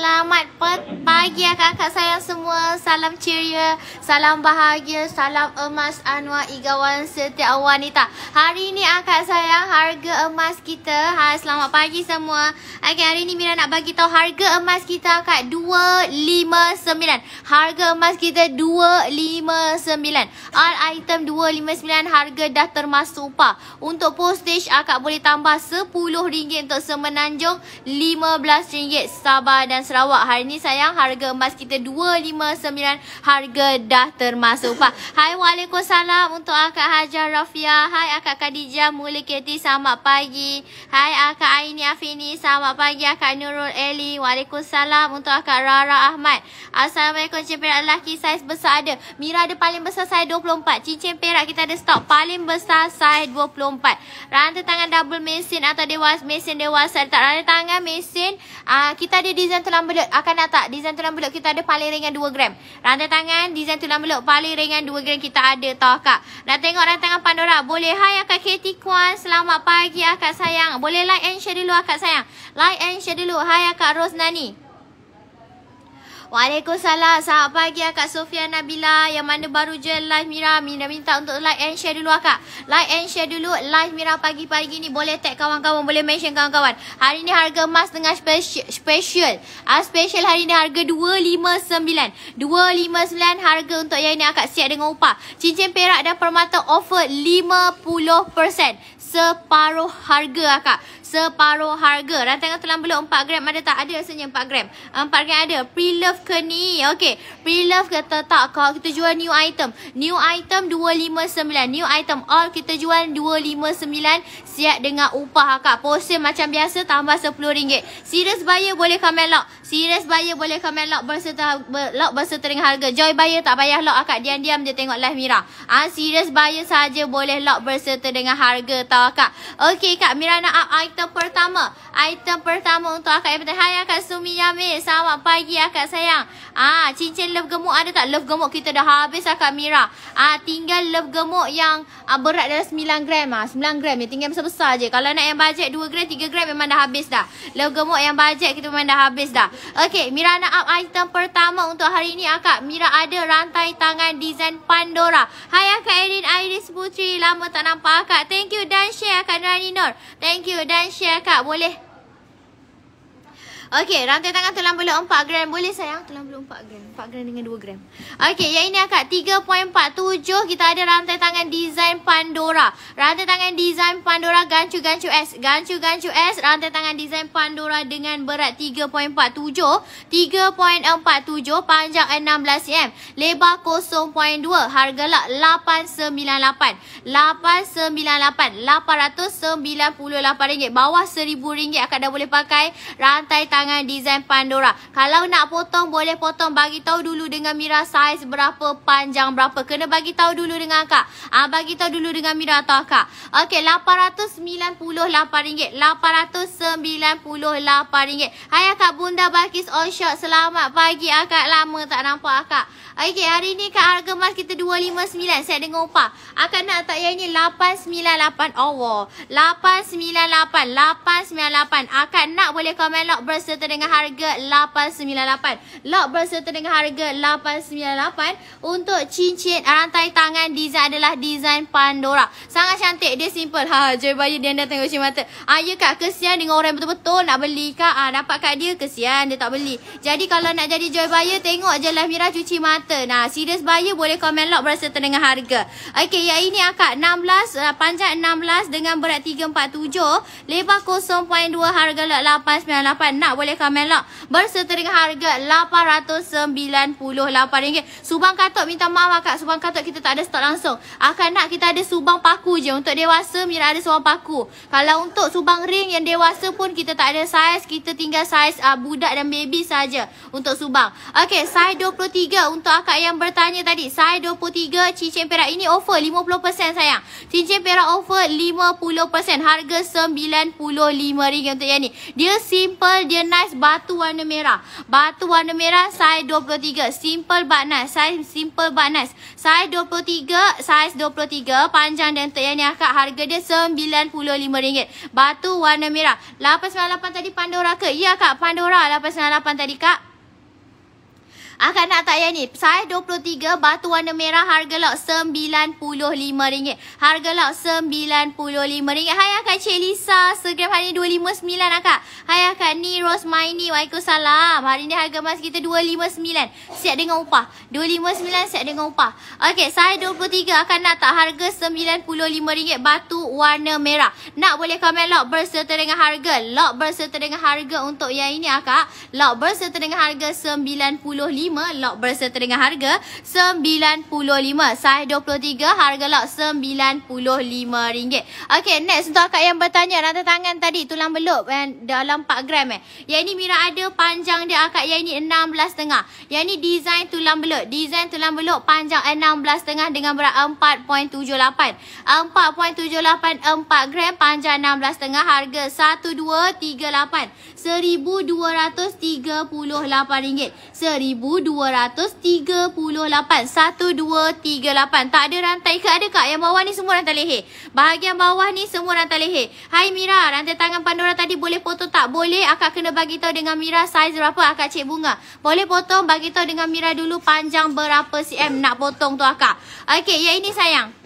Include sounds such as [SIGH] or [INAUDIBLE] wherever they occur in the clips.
Selamat pagi akak-akak sayang semua. Salam ceria, salam bahagia, salam emas Anwar Igawan setiap wanita. Hari ni akak sayang harga emas kita. Hai, selamat pagi semua. Okey, hari ni Mira nak bagi tahu harga emas kita akak 259. Harga emas kita 259. All item 259 harga dah termasuk upah. Untuk postage akak boleh tambah RM10 untuk Semenanjung, RM15 Sabah dan Sarawak. Hari ni sayang harga emas kita 259 harga dah termasuk upah. Hai Waalaikumsalam untuk akak Hajar Rafia. Hai akak Khadijah Mula Keti selamat pagi. Hai akak Aini Afini selamat pagi akak Nurul Eli. Waalaikumsalam untuk akak Rara Ahmad. Assalamualaikum cincin perak lelaki saiz besar ada. Mira ada paling besar saiz 24. Cincin perak kita ada stok paling besar saiz 24. Rantai tangan double mesin atau dewas mesin dewasa letak rantai tangan mesin uh, kita ada design tulang belut akan tak design tulang belut kita ada paling ringan 2 gram. Rantai tangan design tulang belut paling ringan 2 gram kita ada tau akak. Nak tengok rantai tangan Pandora boleh. Hai akak Katie Kwan selamat pagi akak sayang. Boleh like and share dulu akak sayang. Like and share dulu. Hai akak Rosnani. Waalaikumsalam. Selamat pagi Akak Sofia Nabila yang mana baru je live Mira. Mira minta untuk like and share dulu Akak. Like and share dulu live Mira pagi-pagi ni. Boleh tag kawan-kawan, boleh mention kawan-kawan. Hari ni harga emas dengan special. Special, ah, special hari ni harga 259. 259 harga untuk yang ni Akak siap dengan upah. Cincin perak dan permata offer 50%. Separuh harga Akak. Separuh harga. Rantangan tulang belut 4 gram ada tak? Ada rasanya 4 gram. 4 gram ada. Pre-love ke ni? Okey. Pre-love kata tak. Kalau kita jual new item. New item 259. New item all kita jual 259. Siap dengan upah akak. Posen macam biasa tambah RM10. Serious buyer boleh komen lock. Serious buyer boleh komen lock berserta, ber, lock berserta dengan harga. Joy buyer tak payah lock akak. Diam-diam je tengok live Mira. Ah, serious buyer saja boleh lock berserta dengan harga tau akak. Okey kak. Mira nak up item pertama. Item pertama untuk akak yang penting. Hai akak Sumi Yamil. Selamat pagi akak sayang. Ah, cincin love gemuk ada tak? Love gemuk kita dah habis akak Mira. Ah, tinggal love gemuk yang ah, berat dalam 9 gram ah. 9 gram ni tinggal besar-besar je. Kalau nak yang bajet 2 gram, 3 gram memang dah habis dah. Love gemuk yang bajet kita memang dah habis dah. Okey, Mira nak up item pertama untuk hari ni akak. Mira ada rantai tangan design Pandora. Hai akak Erin Iris Putri. Lama tak nampak akak. Thank you dan share akak Nurani Nur. Thank you dan share akak. Boleh Okey, rantai tangan tulang belut 4 gram. Boleh sayang? Tulang belut 4 gram. 4 gram dengan 2 gram. Okey, yang ini akak 3.47. Kita ada rantai tangan design Pandora. Rantai tangan design Pandora gancu-gancu S. Gancu-gancu S. Rantai tangan design Pandora dengan berat 3.47. 3.47. Panjang 16 cm. Lebar 0.2. Harga lah 898. 898. RM898. Bawah RM1,000 akak dah boleh pakai rantai tangan tangan design Pandora. Kalau nak potong boleh potong bagi tahu dulu dengan Mira saiz berapa, panjang berapa. Kena bagi tahu dulu dengan akak. Ah bagi tahu dulu dengan Mira atau akak. Okey, RM898. RM898. Hai akak Bunda Balkis on shot. Selamat pagi akak. Lama tak nampak akak. Okey, hari ni kat harga emas kita 259 set dengan upah. Akak nak tak yang ni 898. Allah. 898. 898. Akak nak boleh komen lock berserta dengan harga 898. Lock berserta dengan harga 898 untuk cincin rantai tangan design adalah design Pandora. Sangat cantik. Dia simple. Ha, Joy Bayu dia dah tengok cik mata. Ah, ya kak, kesian dengan orang betul-betul nak beli kak. Ah, dapat kat dia, kesian dia tak beli. Jadi kalau nak jadi Joy Bayu, tengok je lah Mira cuci mata. Nah, serious buyer boleh komen lock berserta dengan harga. Okey, yang ini akak 16 uh, panjang 16 dengan berat 347, lebar 0.2 harga lot 898. Nak boleh komen berserta dengan harga RM898. Subang katuk minta maaf akak, subang katuk kita tak ada stok langsung. Akak nak kita ada subang paku je. Untuk dewasa Mira ada subang paku. Kalau untuk subang ring yang dewasa pun kita tak ada saiz, kita tinggal saiz uh, budak dan baby saja untuk subang. Okey, saiz 23 untuk akak yang bertanya tadi. Saya 23 cincin perak ini offer 50% sayang. Cincin perak offer 50%. Harga RM95 untuk yang ni. Dia simple, dia nice. Batu warna merah. Batu warna merah saya 23. Simple but nice. Saya simple but nice. Saya 23, saiz 23. Panjang dan untuk yang ni akak harga dia RM95. Batu warna merah. 898 tadi Pandora ke? Ya kak, Pandora 898 tadi kak. Akak nak tak yang ni? Saiz 23 batu warna merah harga lot RM95. Harga lot RM95. Hai akak Cik Lisa. Segram hari ni 259 akak. Hai akak ni Rosmaini. Waalaikumsalam. Hari ni harga emas kita 259. Siap dengan upah. 259 siap dengan upah. Okey, saiz 23 akan nak tak harga RM95 batu warna merah. Nak boleh komen lot berserta dengan harga. Lot berserta dengan harga untuk yang ini akak. Lot berserta dengan harga RM95 lock berserta dengan harga RM95. Saiz 23 harga lock RM95. Okey, next untuk akak yang bertanya rantai tangan tadi tulang belup eh, dalam 4 gram eh. Yang ni Mira ada panjang dia akak yang ni 16.5. Yang ni design tulang belup. Design tulang belup panjang 16.5 dengan berat 4.78. 4.78 4 gram panjang 16.5 harga 1238. RM1,238. RM1,238. 1238. Tak ada rantai ke? Ada kak? Yang bawah ni semua rantai leher. Bahagian bawah ni semua rantai leher. Hai Mira, rantai tangan Pandora tadi boleh potong tak? Boleh. Akak kena bagi tahu dengan Mira saiz berapa akak cik bunga. Boleh potong, bagi tahu dengan Mira dulu panjang berapa cm nak potong tu akak. Okey, yang ini sayang.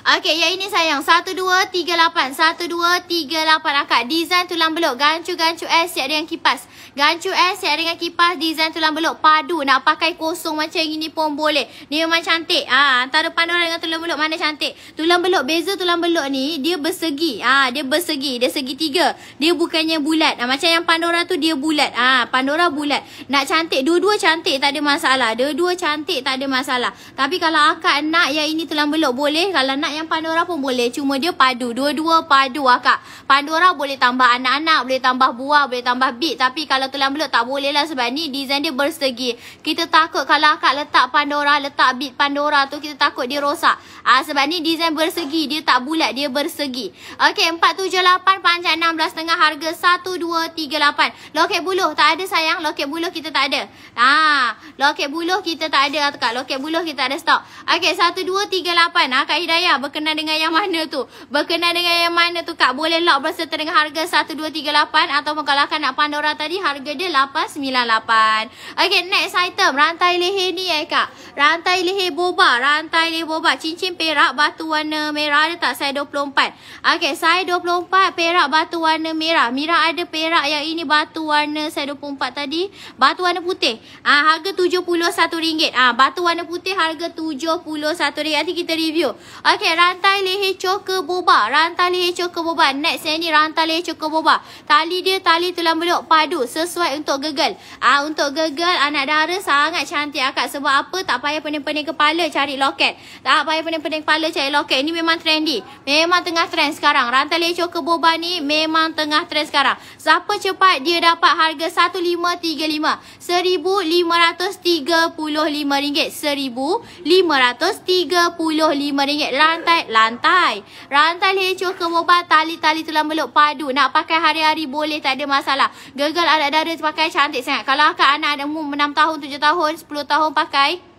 Okey, yang ini sayang. 1238. 1238 akak. Design tulang beluk. Gancu-gancu S siap dengan kipas. Gancu S siap dengan kipas design tulang beluk padu. Nak pakai kosong macam ini pun boleh. Ni memang cantik. Ha, antara Pandora dengan tulang beluk mana cantik? Tulang beluk beza tulang beluk ni dia bersegi. Ha, dia bersegi. Dia segitiga. Dia bukannya bulat. Ha, macam yang Pandora tu dia bulat. Ha, Pandora bulat. Nak cantik dua-dua cantik tak ada masalah. Dua-dua cantik tak ada masalah. Tapi kalau akak nak yang ini tulang beluk boleh. Kalau nak yang Pandora pun boleh. Cuma dia padu. Dua-dua padu akak. Pandora boleh tambah anak-anak, boleh tambah buah, boleh tambah bit. Tapi kalau tulang belut tak boleh lah sebab ni design dia bersegi. Kita takut kalau akak letak Pandora, letak bit Pandora tu kita takut dia rosak. Ah sebab ni design bersegi, dia tak bulat, dia bersegi. Okey, 478 panjang 16 tengah harga 1238. Loket buluh tak ada sayang, loket buluh kita tak ada. Ah, loket buluh kita tak ada kak. Loket buluh kita ada stok. Okey, 1238. Ah Kak Hidayah berkenan dengan yang mana tu? Berkenan dengan yang mana tu kak? Boleh lock berserta dengan harga 1238 ataupun kalau akak nak Pandora tadi harga dia 898. Okay, next item. Rantai leher ni eh kak. Rantai leher boba. Rantai leher boba. Cincin perak batu warna merah ada tak? Saya 24. Okay, saya 24 perak batu warna merah. Mira ada perak yang ini batu warna saya 24 tadi. Batu warna putih. Ah, harga RM71. Ah, batu warna putih harga RM71. Nanti kita review. Okay, rantai leher coker boba. Rantai leher coker boba. Next yang ni rantai leher coker boba. Tali dia tali tulang beluk padu. sesuai untuk gegel. Ah untuk gegel anak dara sangat cantik akak sebab apa? Tak payah pening-pening kepala cari loket. Tak payah pening-pening kepala cari loket. Ini memang trendy. Memang tengah trend sekarang. Rantai leco ke boba ni memang tengah trend sekarang. Siapa cepat dia dapat harga 1535. RM1535. RM1535. Rantai lantai. Rantai leco ke boba tali-tali tulang beluk padu. Nak pakai hari-hari boleh tak ada masalah. Gegal anak dara pakai cantik sangat. Kalau akak anak ada umur 6 tahun, 7 tahun, 10 tahun pakai.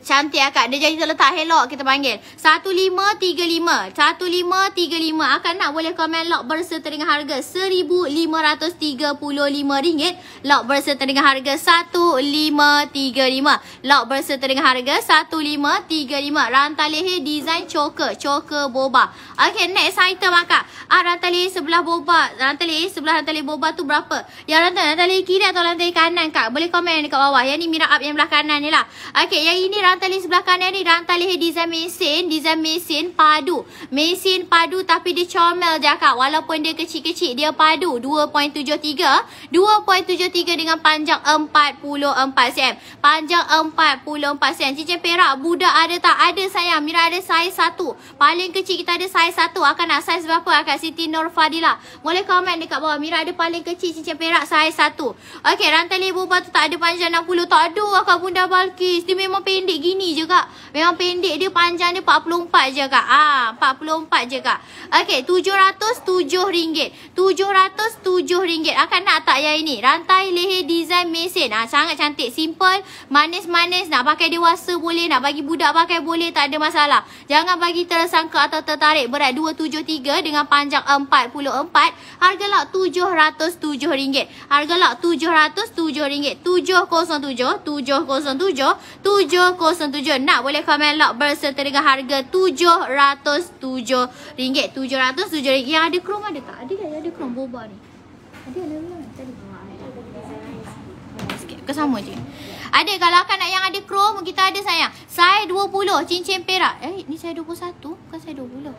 Cantik akak. Dia jadi terletak helok kita panggil. 1535. 1535. Akak nak boleh komen lock berserta dengan harga RM1,535. Lock berserta dengan harga RM1,535. Lock berserta dengan harga RM1,535. Rantai leher design choker. Choker boba. Okay next item akak. Ah rantai leher sebelah boba. Rantai leher sebelah rantai leher boba tu berapa? Yang rantai, rantai leher kiri atau rantai kanan kak? Boleh komen dekat bawah. Yang ni mirror up yang belah kanan ni lah. Okay yang ini rantai leher sebelah kanan ni rantai leher design mesin, design mesin padu. Mesin padu tapi dia comel je kak. Walaupun dia kecil-kecil dia padu 2.73, 2.73 dengan panjang 44 cm. Panjang 44 cm. Cincin perak budak ada tak? Ada sayang. Mira ada saiz 1. Paling kecil kita ada saiz 1. Akan nak saiz berapa akak Siti Nur Fadila? Boleh komen dekat bawah. Mira ada paling kecil cincin perak saiz 1. Okey, rantai leher boba tu tak ada panjang 60. Tak ada akak Bunda Balkis. Dia memang gini je kak. Memang pendek dia panjang dia 44 je kak. Ah, 44 je kak. Okey, RM707. RM707. Akan nak tak yang ini? Rantai leher design mesin. Ah, sangat cantik. Simple. Manis-manis. Nak pakai dewasa boleh. Nak bagi budak pakai boleh. Tak ada masalah. Jangan bagi tersangka atau tertarik. Berat 273 dengan panjang 44. Harga lak RM707. Harga lak RM707. 707. 707. 707. Nak boleh komen lock berserta dengan harga RM707. RM707. Yang ada chrome ada tak? Ada yang ada chrome boba ni? Ada ada. Tadi. Ke sama je. Ada kalau akan nak yang ada chrome kita ada sayang. Saiz 20 cincin perak. Eh ni saya 21 bukan saya 20.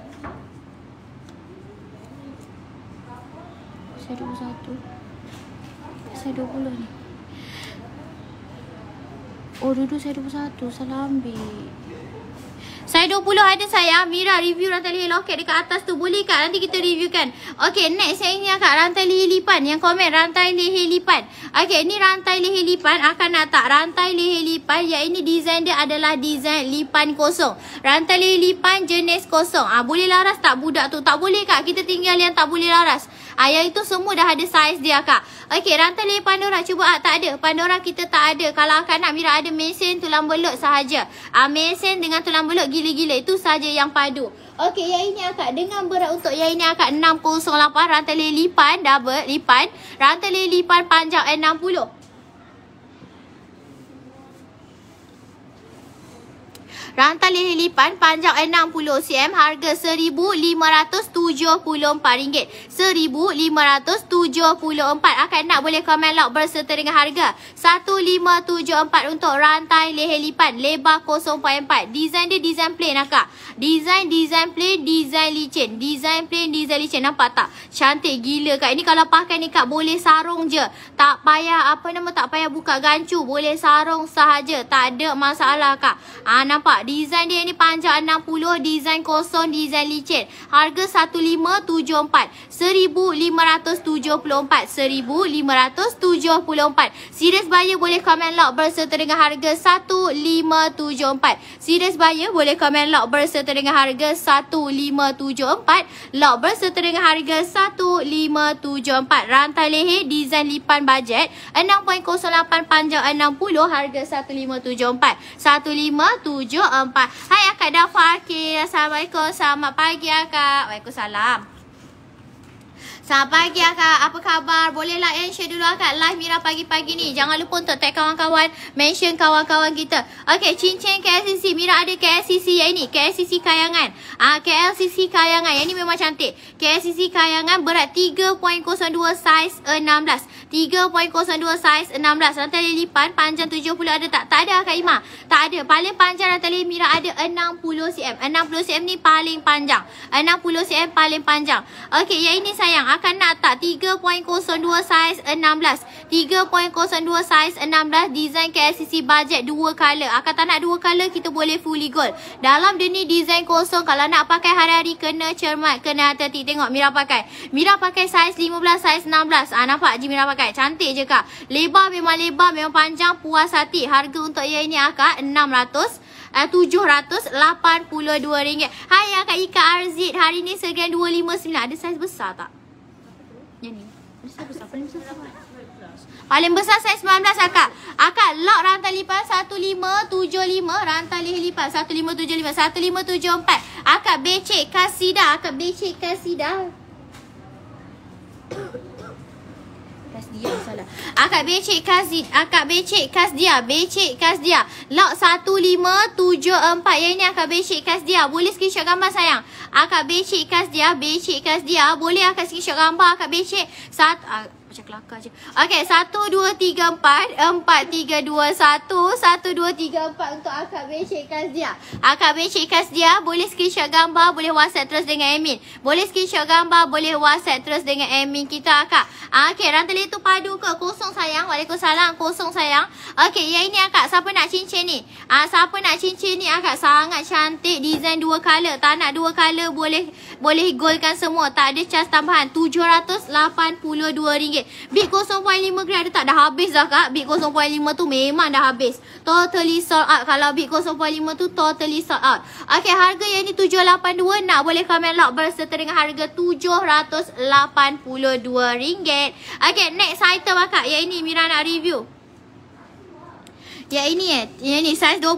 Saya 21. Saya 20 ni. Oh dulu saya 21 Salah ambil saya 20 ada saya. Mira review rantai leher loket dekat atas tu. Boleh kak? Nanti kita review kan Okay next yang ini akak rantai leher lipan. Yang komen rantai leher lipan. Okay ni rantai leher lipan. Akan nak tak? Rantai leher lipan. Yang ini design dia adalah design lipan kosong. Rantai leher lipan jenis kosong. Ah Boleh laras tak? Budak tu. Tak boleh kak. Kita tinggal yang tak boleh laras Ah, yang itu semua dah ada saiz dia kak. Okey, rantai leher Pandora cuba ah, tak ada. Pandora kita tak ada. Kalau akak nak Mira ada mesin tulang belut sahaja. Ah, mesin dengan tulang belut gila-gila itu saja yang padu. Okey, yang ini akak dengan berat untuk yang ini akak 608 rantai leher lipan double lipan. Rantai leher lipan panjang 60. Rantai leher lipan panjang 60 cm harga RM1,574. RM1,574. Akan nak boleh komen lock berserta dengan harga RM1,574 untuk rantai leher lipan lebar 0.4. Design dia design plain akak. Design design plain, design licin. Design plain, design licin. Nampak tak? Cantik gila kak. Ini kalau pakai ni kak boleh sarung je. Tak payah apa nama tak payah buka gancu. Boleh sarung sahaja. Tak ada masalah kak. Ah nampak? Design dia ni panjang 60, design kosong, design licin. Harga 1574. 1574. 1574. Serius buyer boleh komen lock berserta dengan harga 1574. Serius buyer boleh komen lock berserta dengan harga 1574. Lock berserta dengan harga 1574. Rantai leher design lipan bajet 6.08 panjang 60 harga 1574. 1574 empat. Hai Akak Dafa Akil. Assalamualaikum. Selamat pagi Akak. Waalaikumsalam. Selamat pagi akak, apa khabar? Boleh like and share dulu akak live Mira pagi-pagi ni. Jangan lupa untuk tag kawan-kawan, mention kawan-kawan kita. Okay, cincin KLCC. Mira ada KLCC yang ini, KLCC Kayangan. Ah, KLCC Kayangan. Yang ni memang cantik. KLCC Kayangan berat 3.02 saiz 16. 3.02 saiz 16. Rantai lipan panjang 70 ada tak? Tak ada akak Ima. Tak ada. Paling panjang rantai Mira ada 60 cm. 60 cm ni paling panjang. 60 cm paling panjang. Okay, yang ini sayang Akan nak tak 3.02 saiz 16. 3.02 saiz 16 design KLCC budget dua color. Akan tak nak dua color kita boleh fully gold. Dalam dia ni design kosong kalau nak pakai hari-hari kena cermat, kena hati-hati tengok Mira pakai. Mira pakai saiz 15, saiz 16. Ah nampak je Mira pakai. Cantik je kak. Lebar memang lebar, memang panjang, puas hati. Harga untuk yang ini akak 600 Uh, RM782. Hai Akak Ika Arzid. Hari ni segan 259. Ada saiz besar tak? Yang ni. Ada saiz besar. Paling besar saiz 19 akak. Akak lock rantai lipat 1575. Rantai lipat 1575. 1574. Akak becek kasida. Akak becek kasida. Kasdia salah. Akak becek kasdi. Akak becek kasdia. Becek kasdia. Lock 1574. Yang ni akak becek kasdia. Boleh screenshot gambar sayang. Akak becek kasdia. Becek kasdia. Boleh akak screenshot gambar. Akak becek. Satu. Macam kelakar je. Okay, satu, dua, tiga, empat. Empat, tiga, dua, satu. Satu, dua, tiga, empat untuk akak becek kasdia. Akak becek kasdia. Boleh screenshot gambar. Boleh whatsapp terus dengan admin. Boleh screenshot gambar. Boleh whatsapp terus dengan admin kita akak. Ah, okay, rantai tu padu ke? Kosong sayang. Waalaikumsalam. Kosong sayang. Okay, yang ini akak. Siapa nak cincin ni? Ah, siapa nak cincin ni akak? Sangat cantik. Design dua color. Tak nak dua color boleh boleh goldkan semua. Tak ada cas tambahan. RM782. Bit 0.5 gram ada tak? Dah habis dah kak. Bit 0.5 tu memang dah habis. Totally sold out. Kalau bit 0.5 tu totally sold out. Okay, harga yang ni RM782. Nak boleh komen lock berserta dengan harga RM782. Okay, next item akak. Yang ini Mira nak review. Yang ini eh. Yang ini saiz 20.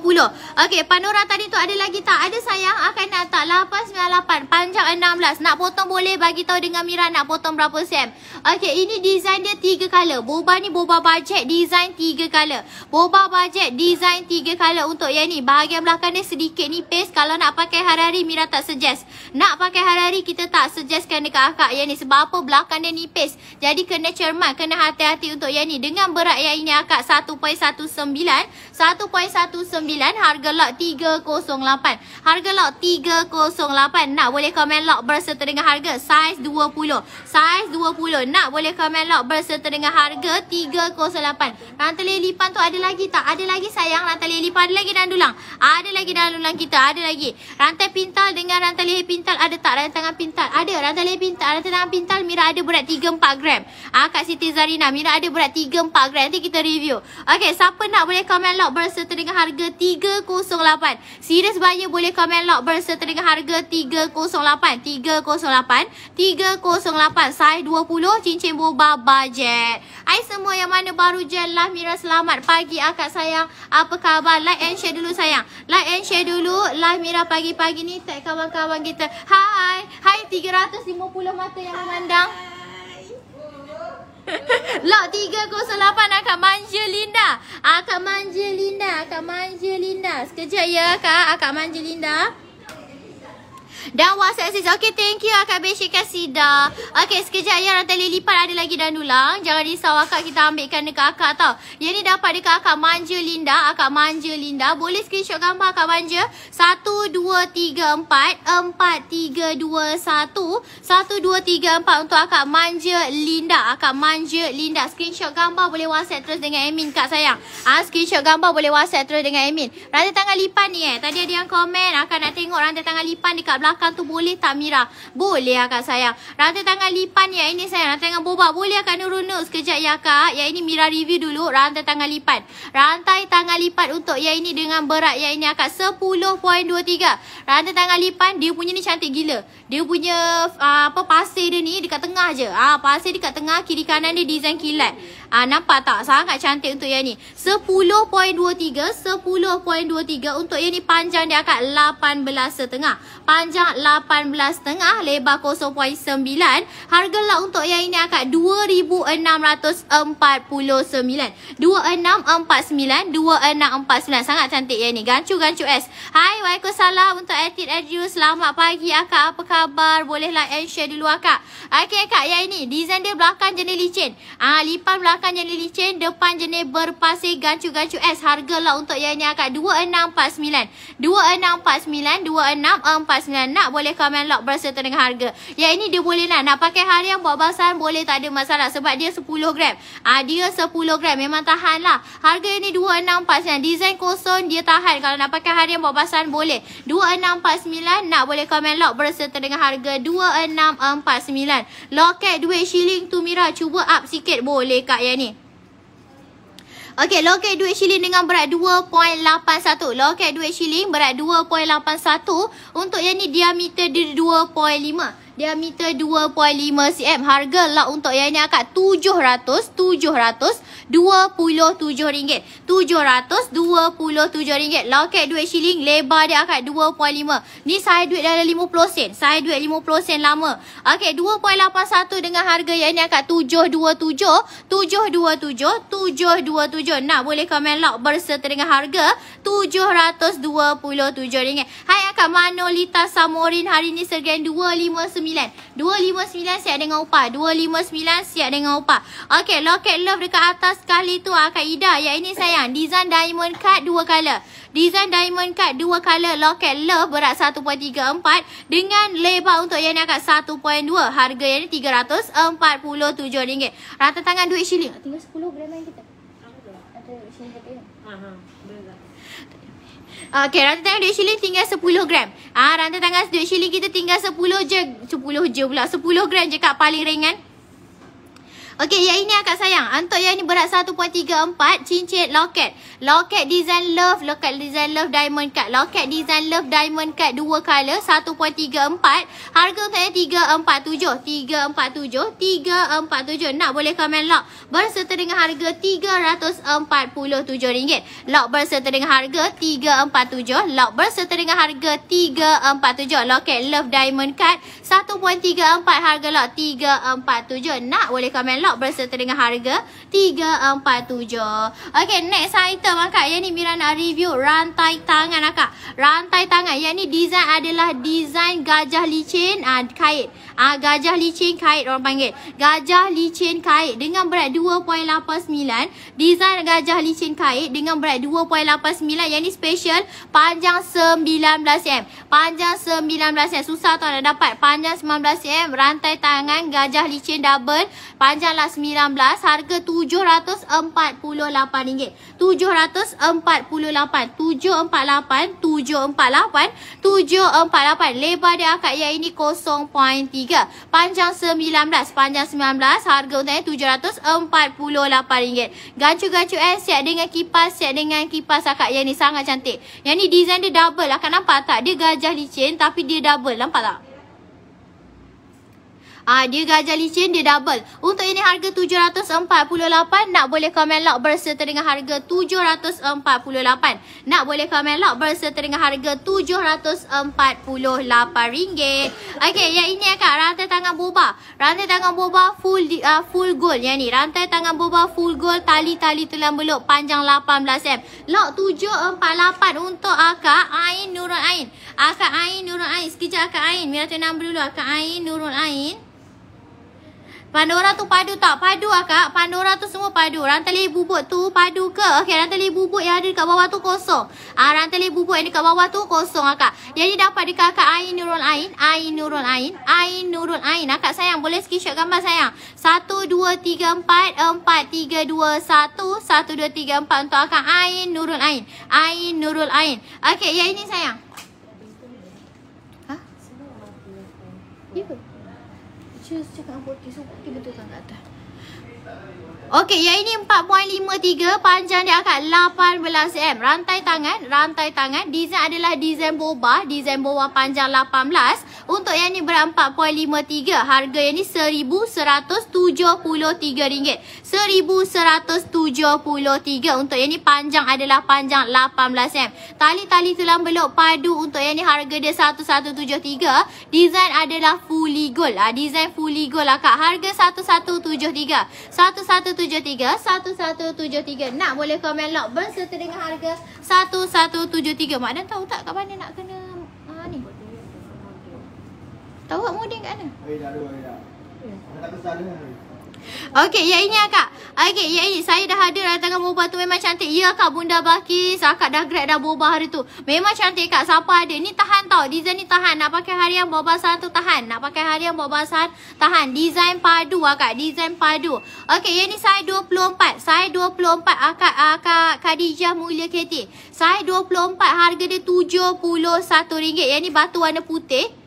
Okey, Pandora tadi tu ada lagi tak? Ada sayang akan nak tak 898 panjang 16. Nak potong boleh bagi tahu dengan Mira nak potong berapa cm. Okey, ini design dia 3 color. Boba ni boba budget design 3 color. Boba budget design 3 color untuk yang ni. Bahagian belakang dia sedikit nipis. Kalau nak pakai hari-hari Mira tak suggest. Nak pakai hari-hari kita tak suggestkan dekat akak yang ni sebab apa belakang dia nipis. Jadi kena cermat, kena hati-hati untuk yang ni. Dengan berat yang ini akak 1.19ない1.19 harga lot 308 harga lot 308 nak boleh komen lot berserta dengan harga saiz 20 saiz 20 nak boleh komen lot berserta dengan harga 308 rantai lipan tu ada lagi tak? Ada lagi sayang rantai lipan. Ada lagi dan dulang ada lagi dan dulang kita ada lagi. Rantai pintal dengan rantai leher pintal ada tak? Rantai tangan pintal? Ada. Rantai leher pintal rantai tangan pintal Mira ada berat 3-4 gram. Ah, Kak Siti Zarina Mira ada berat 3-4 gram. Nanti kita review. Okay, siapa nak boleh komen lock berserta dengan harga 308. Serius buyer boleh komen lock berserta dengan harga 308. 308. 308 size 20 cincin boba budget. Hai semua yang mana baru je live Mira selamat pagi akak sayang. Apa khabar? Like and share dulu sayang. Like and share dulu live Mira pagi-pagi ni tag kawan-kawan kita. Hai. Hai 350 mata yang memandang. [LAUGHS] Lot 308 akan manja Linda. Akan manja Linda. Akan manja Linda. Sekejap ya kak. Akan manja Linda. Dan WhatsApp sis. Okay, thank you Akak Besyik Kasida. Okay, sekejap ya. Rantai lipat ada lagi dan dulang. Jangan risau akak kita ambilkan dekat akak tau. Yang ni dapat dekat akak Manja Linda. Akak Manja Linda. Boleh screenshot gambar akak Manja. 1, 2, 3, 4. 4, 3, 2, 1. 1, 2, 3, 4 untuk akak Manja Linda. Akak Manja Linda. Screenshot gambar boleh WhatsApp terus dengan admin kak sayang. Ah, screenshot gambar boleh WhatsApp terus dengan admin. Rantai tangan lipan ni eh. Tadi ada yang komen. Akan nak tengok rantai tangan lipan dekat belakang belakang tu boleh tak Mira? Boleh akak sayang. Rantai tangan lipan yang ini sayang. Rantai tangan boba boleh akak nurunuk sekejap ya kak. Yang ini Mira review dulu rantai tangan lipat. Rantai tangan lipat untuk yang ini dengan berat yang ini akak 10.23. Rantai tangan lipan dia punya ni cantik gila. Dia punya uh, apa pasir dia ni dekat tengah je. Ah uh, pasir dekat tengah kiri kanan dia design kilat. Ah nampak tak? Sangat cantik untuk yang ni. 10.23, 10.23 untuk yang ni panjang dia akak 18 setengah. Panjang 18 setengah, lebar 0.9. Harga lah untuk yang ini akak 2649. 2649, 2649. Sangat cantik yang ni. Gancu-gancu S. Hai, Waalaikumsalam untuk Etit Edu. Selamat pagi akak. Apa khabar? Boleh like and share dulu akak. Okay akak, yang ini. Design dia belakang jenis licin. Ah lipan belakang jenis licin, depan jenis berpasir gancu-gancu S. Harga lah untuk yang ni akak 2649. 2649, 2649. Nak boleh komen lock berserta dengan harga. Yang ini dia boleh nak. Nak pakai harian buat basahan boleh tak ada masalah. Sebab dia 10 gram. Ah Dia 10 gram. Memang tahan lah. Harga ini 264 sekian. Design kosong dia tahan. Kalau nak pakai harian buat basahan boleh. 2649 nak boleh komen lock berserta dengan harga 2649. Loket duit shilling tu Mira. Cuba up sikit boleh kak yang ni. Okey, loket duit shilling dengan berat 2.81. Loket duit shilling berat 2.81. Untuk yang ni diameter dia 2.5 diameter 2.5 cm. Harga lah untuk yang ni akak 700, 700, 27 ringgit. 727 ringgit. Loket duit shilling, lebar dia akak 2.5. Ni saya duit dalam 50 sen. Saya duit 50 sen lama. Okey, 2.81 dengan harga yang ni akak 727, 727, 727. Nak boleh komen lock berserta dengan harga 727 ringgit. Hai akak Manolita Samorin hari ni sergen 259. 259 siap dengan upah. 259 siap dengan upah. Okey, loket love dekat atas sekali tu Akak Ida. Yang ini sayang, design diamond cut dua color. Design diamond cut dua color loket love berat 1.34 dengan lebar untuk yang ni akak 1.2. Harga yang ni RM347. Rata tangan duit shilling. Tinggal 10 gram yang kita. Ada shilling kita. Ha ha. Okey, rantai tangan duit shilling tinggal 10 gram. Ah, rantai tangan duit shilling kita tinggal 10 je. 10 je pula. 10 gram je kat paling ringan. Okey, yang ini akak sayang. Untuk yang ini berat 1.34, cincin loket. Loket design love, loket design love diamond cut. Loket design love diamond cut dua color 1.34. Harga untuk yang 347. 347, 347. Nak boleh komen lock berserta dengan harga RM347. Lock berserta dengan harga 347. Lock berserta dengan harga 347. Loket love diamond cut 1.34 harga lock 347. Nak boleh komen lock berserta dengan harga 347. Okay, next item akak. Yang ni Mira nak review rantai tangan akak. Rantai tangan. Yang ni design adalah design gajah licin ah, kait. Ah, gajah licin kait orang panggil. Gajah licin kait dengan berat 2.89. Design gajah licin kait dengan berat 2.89. Yang ni special panjang 19 cm. Panjang 19 cm. Susah tau nak dapat. Panjang 19 cm. Rantai tangan gajah licin double. Panjang adalah 19 harga RM748 748 748 748 748 lebar dia akak yang ini 0.3 panjang 19 panjang 19 harga untungnya RM748 gancu-gancu eh siap dengan kipas siap dengan kipas akak yang ni sangat cantik. Yang ni design dia double akak nampak tak? Dia gajah licin tapi dia double. Nampak tak Ah dia gajah licin dia double. Untuk ini harga 748 nak boleh komen lock berserta dengan harga 748. Nak boleh komen lock berserta dengan harga RM748. Okey, yang ini akak rantai tangan boba. Rantai tangan boba full di, uh, full gold yang ni. Rantai tangan boba full gold tali-tali tulang beluk panjang 18 cm. Lock 748 untuk akak Ain Nurul Ain. Akak Ain Nurul Ain. Sekejap akak Ain. Mira tu nombor dulu akak Ain Nurul Ain. Pandora tu padu tak? Padu lah kak. Pandora tu semua padu. Rantai bubuk tu padu ke? Okey, rantai bubuk yang ada dekat bawah tu kosong. Ah, rantai bubuk yang dekat bawah tu kosong akak. Yang ni dapat dekat akak Ain Nurul Ain. Ain Nurul Ain. Ain Nurul Ain. Akak sayang, boleh screenshot gambar sayang. 1, 2, 3, 4, 4, 3, 2, 1. 1, 2, 3, 4 untuk akak Ain Nurul Ain. Ain Nurul Ain. Okey, yang ini sayang. Ha? Ya ke? Cheers cakap dengan putih So putih betul kan kat atas Okey, yang ini 4.53 Panjang dia akan 18 cm Rantai tangan Rantai tangan. Design adalah design boba Design boba panjang 18 Untuk yang ni berat 4.53 Harga yang ni RM1,173 RM1,173 Untuk yang ni panjang adalah panjang 18 cm Tali-tali tulang beluk padu Untuk yang ni harga dia 1,173 Design adalah fully gold. Ah, Design fully gold lah kak. Harga 1,173 1,173 1173 Nak boleh komen lock berserta dengan harga 1173 Mak Dan tahu tak kat mana nak kena ha, ni Tahu tak modem kat mana Eh, dah ada. Dah tak kesal dah. Okey, yang ini akak. Okey, yang ini saya dah ada rantangan boba tu memang cantik. Ya kak Bunda Bakis, akak dah grab dah boba hari tu. Memang cantik kak, siapa ada. Ni tahan tau, design ni tahan. Nak pakai harian bawa basahan tu tahan. Nak pakai harian bawa basahan tahan. Design padu akak, design padu. Okey, yang ni saya 24. Saya 24 akak akak Khadijah Mulia KT. Saya 24, harga dia RM71. Yang ni batu warna putih.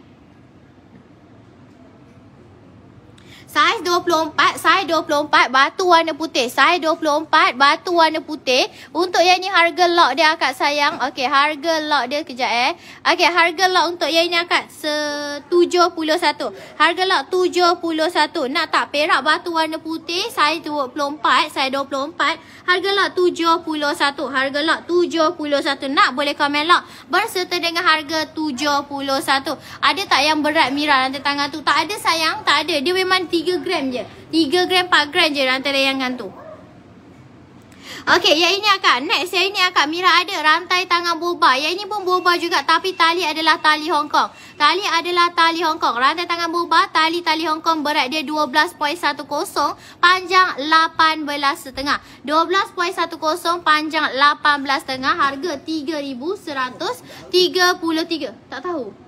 Saiz 24, saiz 24, batu warna putih. Saiz 24, batu warna putih. Untuk yang ni harga lock dia akak sayang. Okey, harga lock dia kejap eh. Okey, harga lock untuk yang ni akak se-71. Harga lock 71. Nak tak perak batu warna putih, saiz 24, saiz 24. Harga lock 71. Harga lock 71. Nak boleh komen lock berserta dengan harga 71. Ada tak yang berat Mira rantai tangan tu? Tak ada sayang, tak ada. Dia memang 3 gram je. 3 gram 4 gram je rantai layangan tu. Okey, yang ini akak. Next, yang ini akak. Mira ada rantai tangan boba. Yang ini pun boba juga tapi tali adalah tali Hong Kong. Tali adalah tali Hong Kong. Rantai tangan boba, tali-tali Hong Kong berat dia 12.10, panjang 18.5. 12.10, panjang 18.5. Harga 3,133. Tak tahu.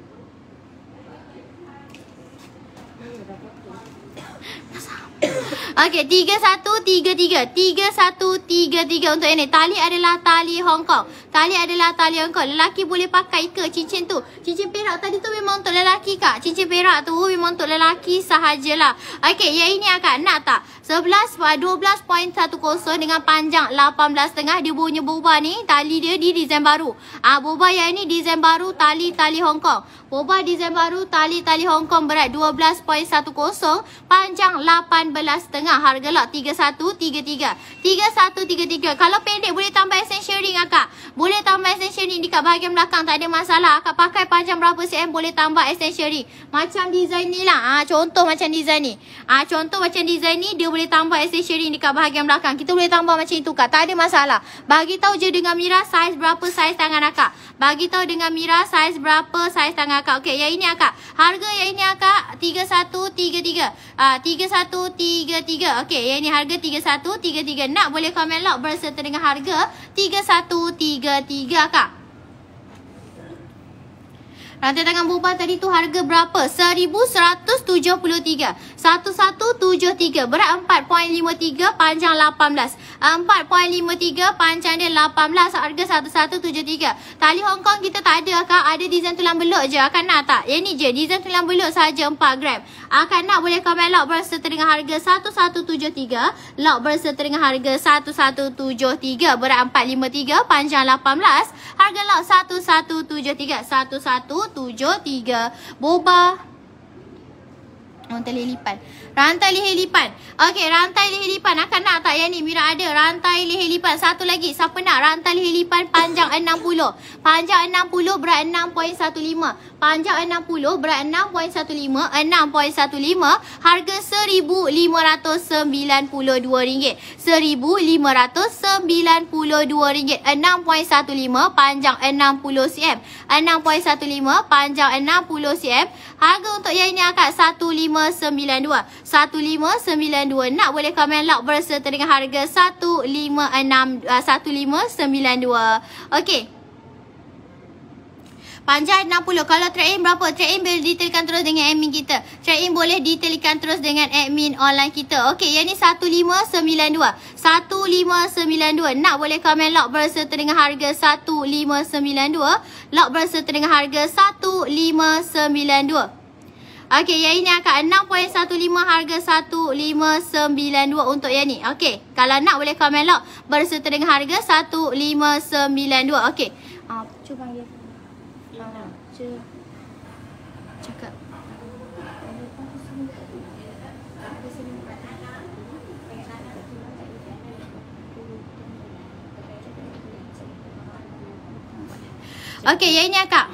[COUGHS] Okey, tiga satu tiga tiga tiga satu tiga tiga untuk ini. Tali adalah tali Hong Kong. Tali adalah tali Kong. Lelaki boleh pakai ke cincin tu? Cincin perak tadi tu memang untuk lelaki kak. Cincin perak tu memang untuk lelaki sahajalah. Okey, yang ini akak nak tak? 11 12.10 dengan panjang 18.5 dia punya boba ni tali dia di design baru. Ah boba yang ni design baru tali tali Hong Kong. Boba design baru tali tali Hong Kong berat 12.10 panjang 18.5 harga lot 3133. 3133. Kalau pendek boleh tambah essential ring akak. Boleh tambah essential ring dekat bahagian belakang tak ada masalah. Akak pakai panjang berapa cm boleh tambah essential ring. Macam design ni lah. Ah contoh macam design ni. Ah contoh macam design ni dia boleh tambah accessory dekat bahagian belakang. Kita boleh tambah macam itu kak. Tak ada masalah. Bagi tahu je dengan Mira saiz berapa saiz tangan akak. Bagi tahu dengan Mira saiz berapa saiz tangan akak. Okey, yang ini akak. Harga yang ini akak 3133. Ah, 3133. Okey, yang ini harga 3133. Nak boleh komen lock berserta dengan harga 3133 akak. Rantai tangan berubah tadi tu harga berapa? 1173. 1173. Berat 4.53, panjang 18. 4.53, panjang dia 18. Harga 1173. Tali Hong Kong kita tak ada akak. Ada design tulang belok je. Akak nak tak? Yang ni je. Design tulang belok saja 4 gram. Akak nak boleh komen lock berserta dengan harga 1173. Lock berserta dengan harga 1173. Berat 453, panjang 18. Harga lock 1173. 1173. 0173 boba. Rantai leher lipan rantai leher lipan okey rantai leher lipan Akan nak tak yang ni? Mira ada. Rantai leher lipan satu lagi. Siapa nak? Rantai leher lipan panjang 60 panjang 60 berat 6.15 Panjang 60 berat 6.15. 6.15. Harga RM1,592. RM1,592. 6.15. Panjang 60 cm. 6.15. Panjang 60 cm. Harga untuk yang ini akak 1592. 1592. Nak boleh komen lock berserta dengan harga 156 uh, 1592. Okey. Panjang 60. Kalau trade in berapa? Trade in boleh detailkan terus dengan admin kita. Trade in boleh detailkan terus dengan admin online kita. Okey, yang ni 1592. 1592. Nak boleh komen lock berserta dengan harga 1592. Lock berserta dengan harga 1592. Okey, yang ini akak 6.15 harga 1592 untuk yang ni. Okey, kalau nak boleh komen lock berserta dengan harga 1592. Okey. Ah, cuba panggil. Okey, yang ini akak.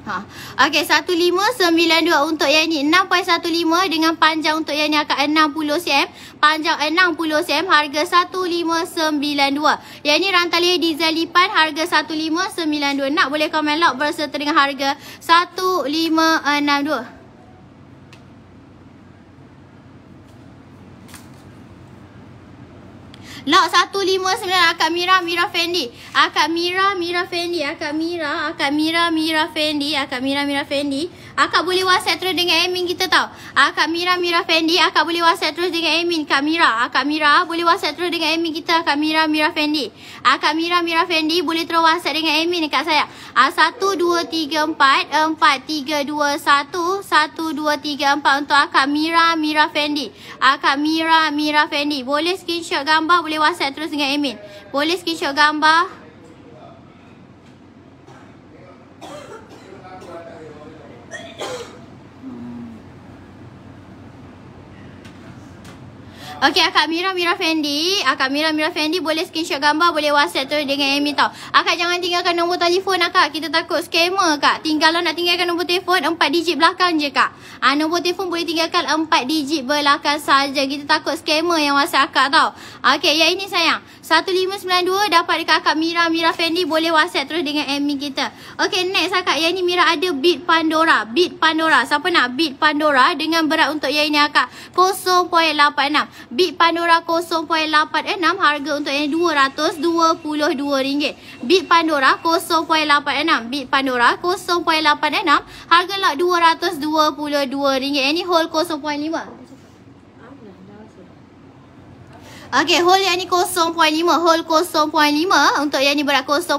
Ha. Okey, 1592 untuk yang ni. 6.15 dengan panjang untuk yang ni akan 60 cm. Panjang 60 cm, harga 1592. Yang ni rantai diesel lipan, harga 1592. Nak boleh komen lock berserta dengan harga 1562. Lot 159 Akak Mira Mira Fendi. Akak Mira Mira Fendi. Akak Mira Akak Mira Mira Fendi. Akak Mira Mira Fendi. Akak boleh WhatsApp terus dengan admin kita tau. Akak Mira Mira Fendi. Akak boleh WhatsApp terus dengan admin Kak Mira. Akak Mira boleh WhatsApp terus dengan admin kita Kak Mira Mira Fendi. Akak Mira Mira Fendi boleh terus WhatsApp dengan admin dekat saya. Ah 1 2 3 4 4 3 2 1 1 2 3 4 untuk Akak Mira Mira Fendi. Akak Mira Mira Fendi. Boleh screenshot gambar boleh WhatsApp terus dengan admin. Boleh screenshot gambar Okey Akak Mira Mira Fendi. Akak Mira Mira Fendi boleh screenshot gambar Boleh whatsapp tu dengan Amy tau. Akak jangan tinggalkan nombor telefon akak. Kita takut scammer kak. Tinggal nak tinggalkan nombor telefon 4 digit belakang je kak. Ha, Nombor telefon boleh tinggalkan 4 digit belakang saja. Kita takut scammer yang whatsapp akak tau. Okey yang ini sayang 1592 dapat dekat akak Mira Mira Fendi boleh WhatsApp terus dengan admin kita. Okay next akak yang ni Mira ada beat Pandora. Beat Pandora. Siapa nak beat Pandora dengan berat untuk yang ini akak 0.86. Beat Pandora 0.86 harga untuk yang RM222. Beat Pandora 0.86. Beat Pandora 0.86 harga lah RM222. Yang ni whole 0.5. Okey, hole yang ni 0.5. Hole 0.5 untuk yang ni berat 0.86.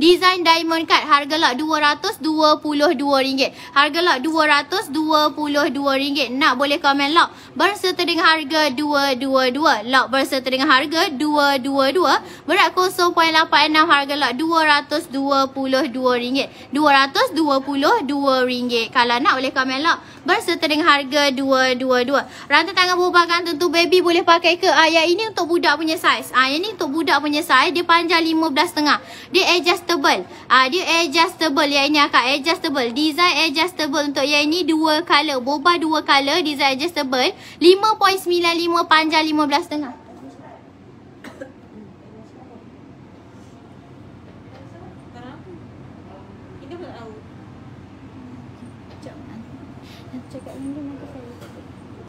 Design diamond cut. Harga lot RM222. Harga lot RM222. Nak boleh komen lot. Berserta dengan harga 222. Lot berserta dengan harga 222. Berat 0.86. Harga lot RM222. RM222. Kalau nak boleh komen lot. Berserta dengan harga 222. Rantai tangan berubahkan tentu baby boleh pakai ke ah yang ini untuk budak punya saiz. Ah yang ini untuk budak punya saiz dia panjang 15 setengah. Dia adjustable. Ah dia adjustable yang ini akak adjustable. Design adjustable untuk yang ini dua color. Boba dua color design adjustable 5.95 panjang 15 setengah. Cakap ini nanti saya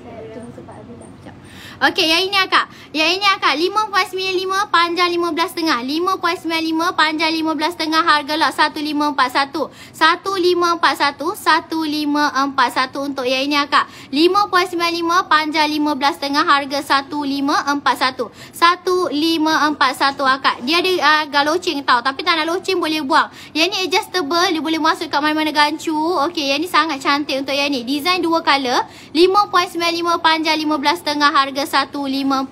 Saya tunggu sebab Abila Sekejap Okey, yang ini akak. Yang ini akak 5.95 panjang 15.5. 5.95 panjang 15.5 harga lot 1541. 1541 1541 untuk yang ini akak. 5.95 panjang 15.5 harga 1541. 1541 akak. Dia ada uh, galocing tau tapi tak nak loceng boleh buang. Yang ni adjustable dia boleh masuk kat mana-mana gancu. Okey, yang ni sangat cantik untuk yang ni. Design dua color. 5.95 panjang 15.5 harga 1541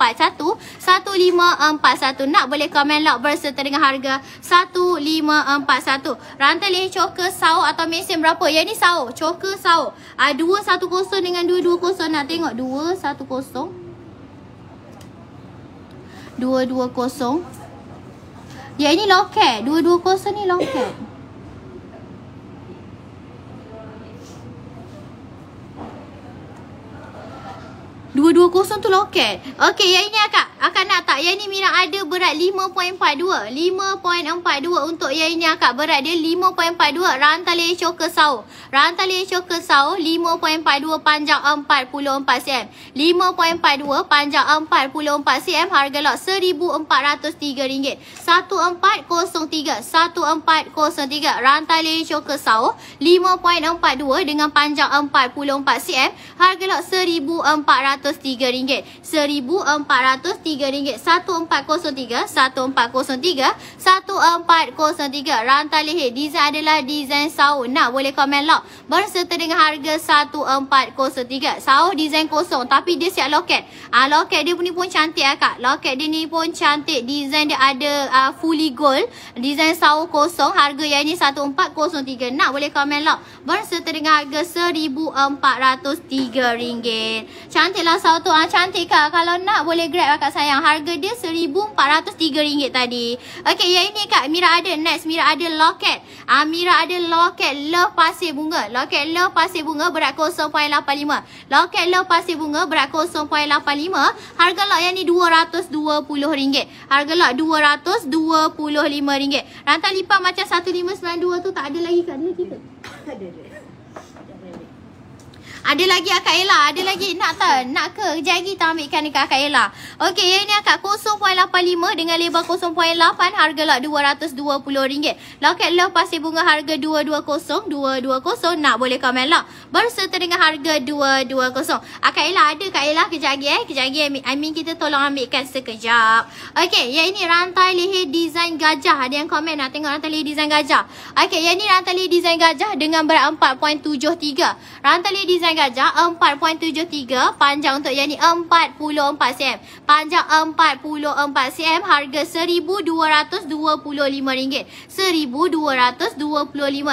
1541 nak boleh komen lock berserta dengan harga 1541 rantai leher choker sau atau mesin berapa? Yang ni sau choker sau ah 210 dengan 220 nak tengok 210 220 yang ini loket. 220 ni loket Dua-dua kosong tu loket. Okey, yang ini akak. Akak nak tak? Yang ni Mira ada berat 5.42. 5.42 untuk yang ini akak. Berat dia 5.42. Rantai leher choker sau. Rantai leher choker sau 5.42 panjang 44 cm. 5.42 panjang 44 cm. Harga lot RM1,403. 1403. 1403. Rantai leher choker sau 5.42 dengan panjang 44 cm. Harga lot RM1,403. RM1,403. RM1,403. 1403. 1403. 1403. Rantai leher. Design adalah design sau. Nak boleh komen lock. Berserta dengan harga RM1,403. Sau design kosong. Tapi dia siap loket. Ah loket dia ni pun cantik akak. Loket dia ni pun cantik. Design dia ada uh, fully gold. Design sau kosong. Harga yang ni RM1,403. Nak boleh komen lock. Berserta dengan harga RM1,403. Cantik lah Sal tu. Ah cantik kak. Kalau nak boleh grab akak sayang. Harga dia RM1,403 tadi. Okey, yang ini kak Mira ada next. Mira ada loket. Ah Mira ada loket love pasir bunga. Loket love pasir bunga berat 0.85. Loket love pasir bunga berat 0.85. Harga lot yang ni RM220. Harga lot RM225. Rantai lipat macam 1592 tu tak ada lagi kat dia kita. [COUGHS] Ada ada. Ada lagi Akak Ella? Ada lagi nak tak? Nak ke? Kejap lagi kita ambilkan dekat Akak Ella. Okey, yang ni Akak 0.85 dengan lebar 0.8 harga lot RM220. Loket love pasir bunga harga 220. 220 nak boleh komen lah. Berserta dengan harga 220. Akak Ella ada Kak Ella kejap lagi eh. Kejap lagi I mean kita tolong ambilkan sekejap. Okey, yang ini rantai leher design gajah. Ada yang komen nak tengok rantai leher design gajah. Okey, yang ni rantai leher design gajah dengan berat 4.73. Rantai leher design gajah 4.73. Panjang untuk yang ni 44 cm. Panjang 44 cm. Harga RM1,225. RM1,225.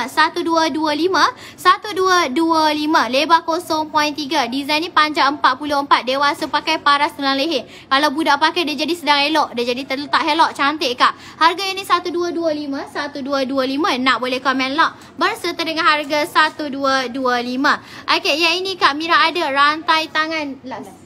1225. 1225. Lebar 0.3. Design ni panjang 44. Dewasa pakai paras tulang leher. Kalau budak pakai dia jadi sedang elok. Dia jadi terletak elok. Cantik kak. Harga yang ni 1225. 1225. Nak boleh komen lah. Berserta dengan harga 1225. Okey, yang ini Kak Mira ada rantai tangan. Last.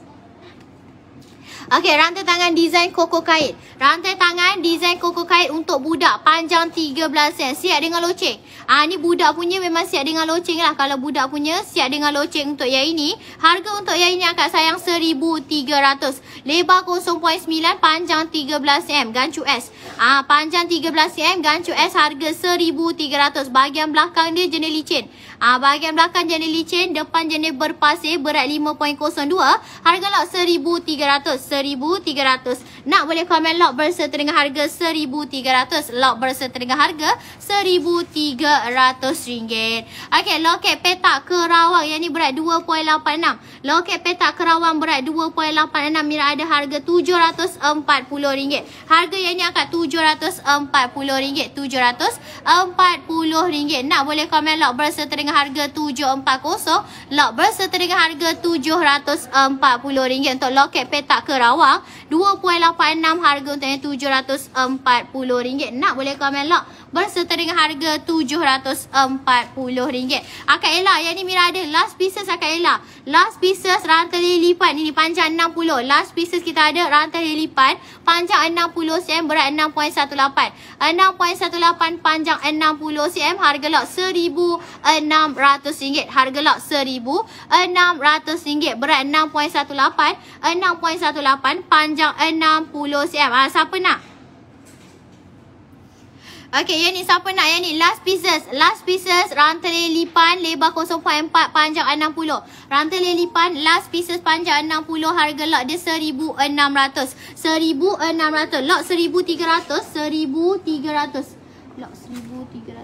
Okey, rantai tangan design koko kait. Rantai tangan design koko kait untuk budak panjang 13 cm. Siap dengan loceng. Ah ni budak punya memang siap dengan loceng lah. Kalau budak punya siap dengan loceng untuk yang ini. Harga untuk yang ini akak sayang 1300. Lebar 0.9 panjang 13 cm. Gancu S. Ah panjang 13 cm gancu S harga 1300. Bahagian belakang dia jenis licin. Ah bahagian belakang jenis licin, depan jenis berpasir berat 5.02. Harga lot 1300. 1300. Nak boleh komen lot berserta dengan harga 1300. Lot berserta dengan harga RM1,300. Okey, loket petak kerawang yang ni berat 2.86. Loket petak kerawang berat 2.86. Mira ada harga RM740. Harga yang ni akak RM740. RM740. Nak boleh komen lot berserta dengan harga RM740. Lot berserta dengan harga RM740 untuk loket petak kerawang. Sarawak 2.86 harga untuk yang RM740 nak boleh komen lah berserta dengan harga RM740 Akak Ella yang ni Mira ada. Last pieces Akak Ella. Last pieces rantai lipat. Ini panjang 60 last pieces kita ada rantai lipat. Panjang 60 cm berat 6.18 6.18 panjang 60 cm. Harga lot RM1,600 harga lot RM1,600 berat 6.18 6.18 panjang 60 cm. Ah, siapa nak Okey, yang ni siapa nak yang ni? Last pieces. Last pieces rantai lipan lebar 0.4 panjang 60. Rantai lipan last pieces panjang 60 harga lot dia 1600. 1600. Lot 1300. 1300. Lot 1300.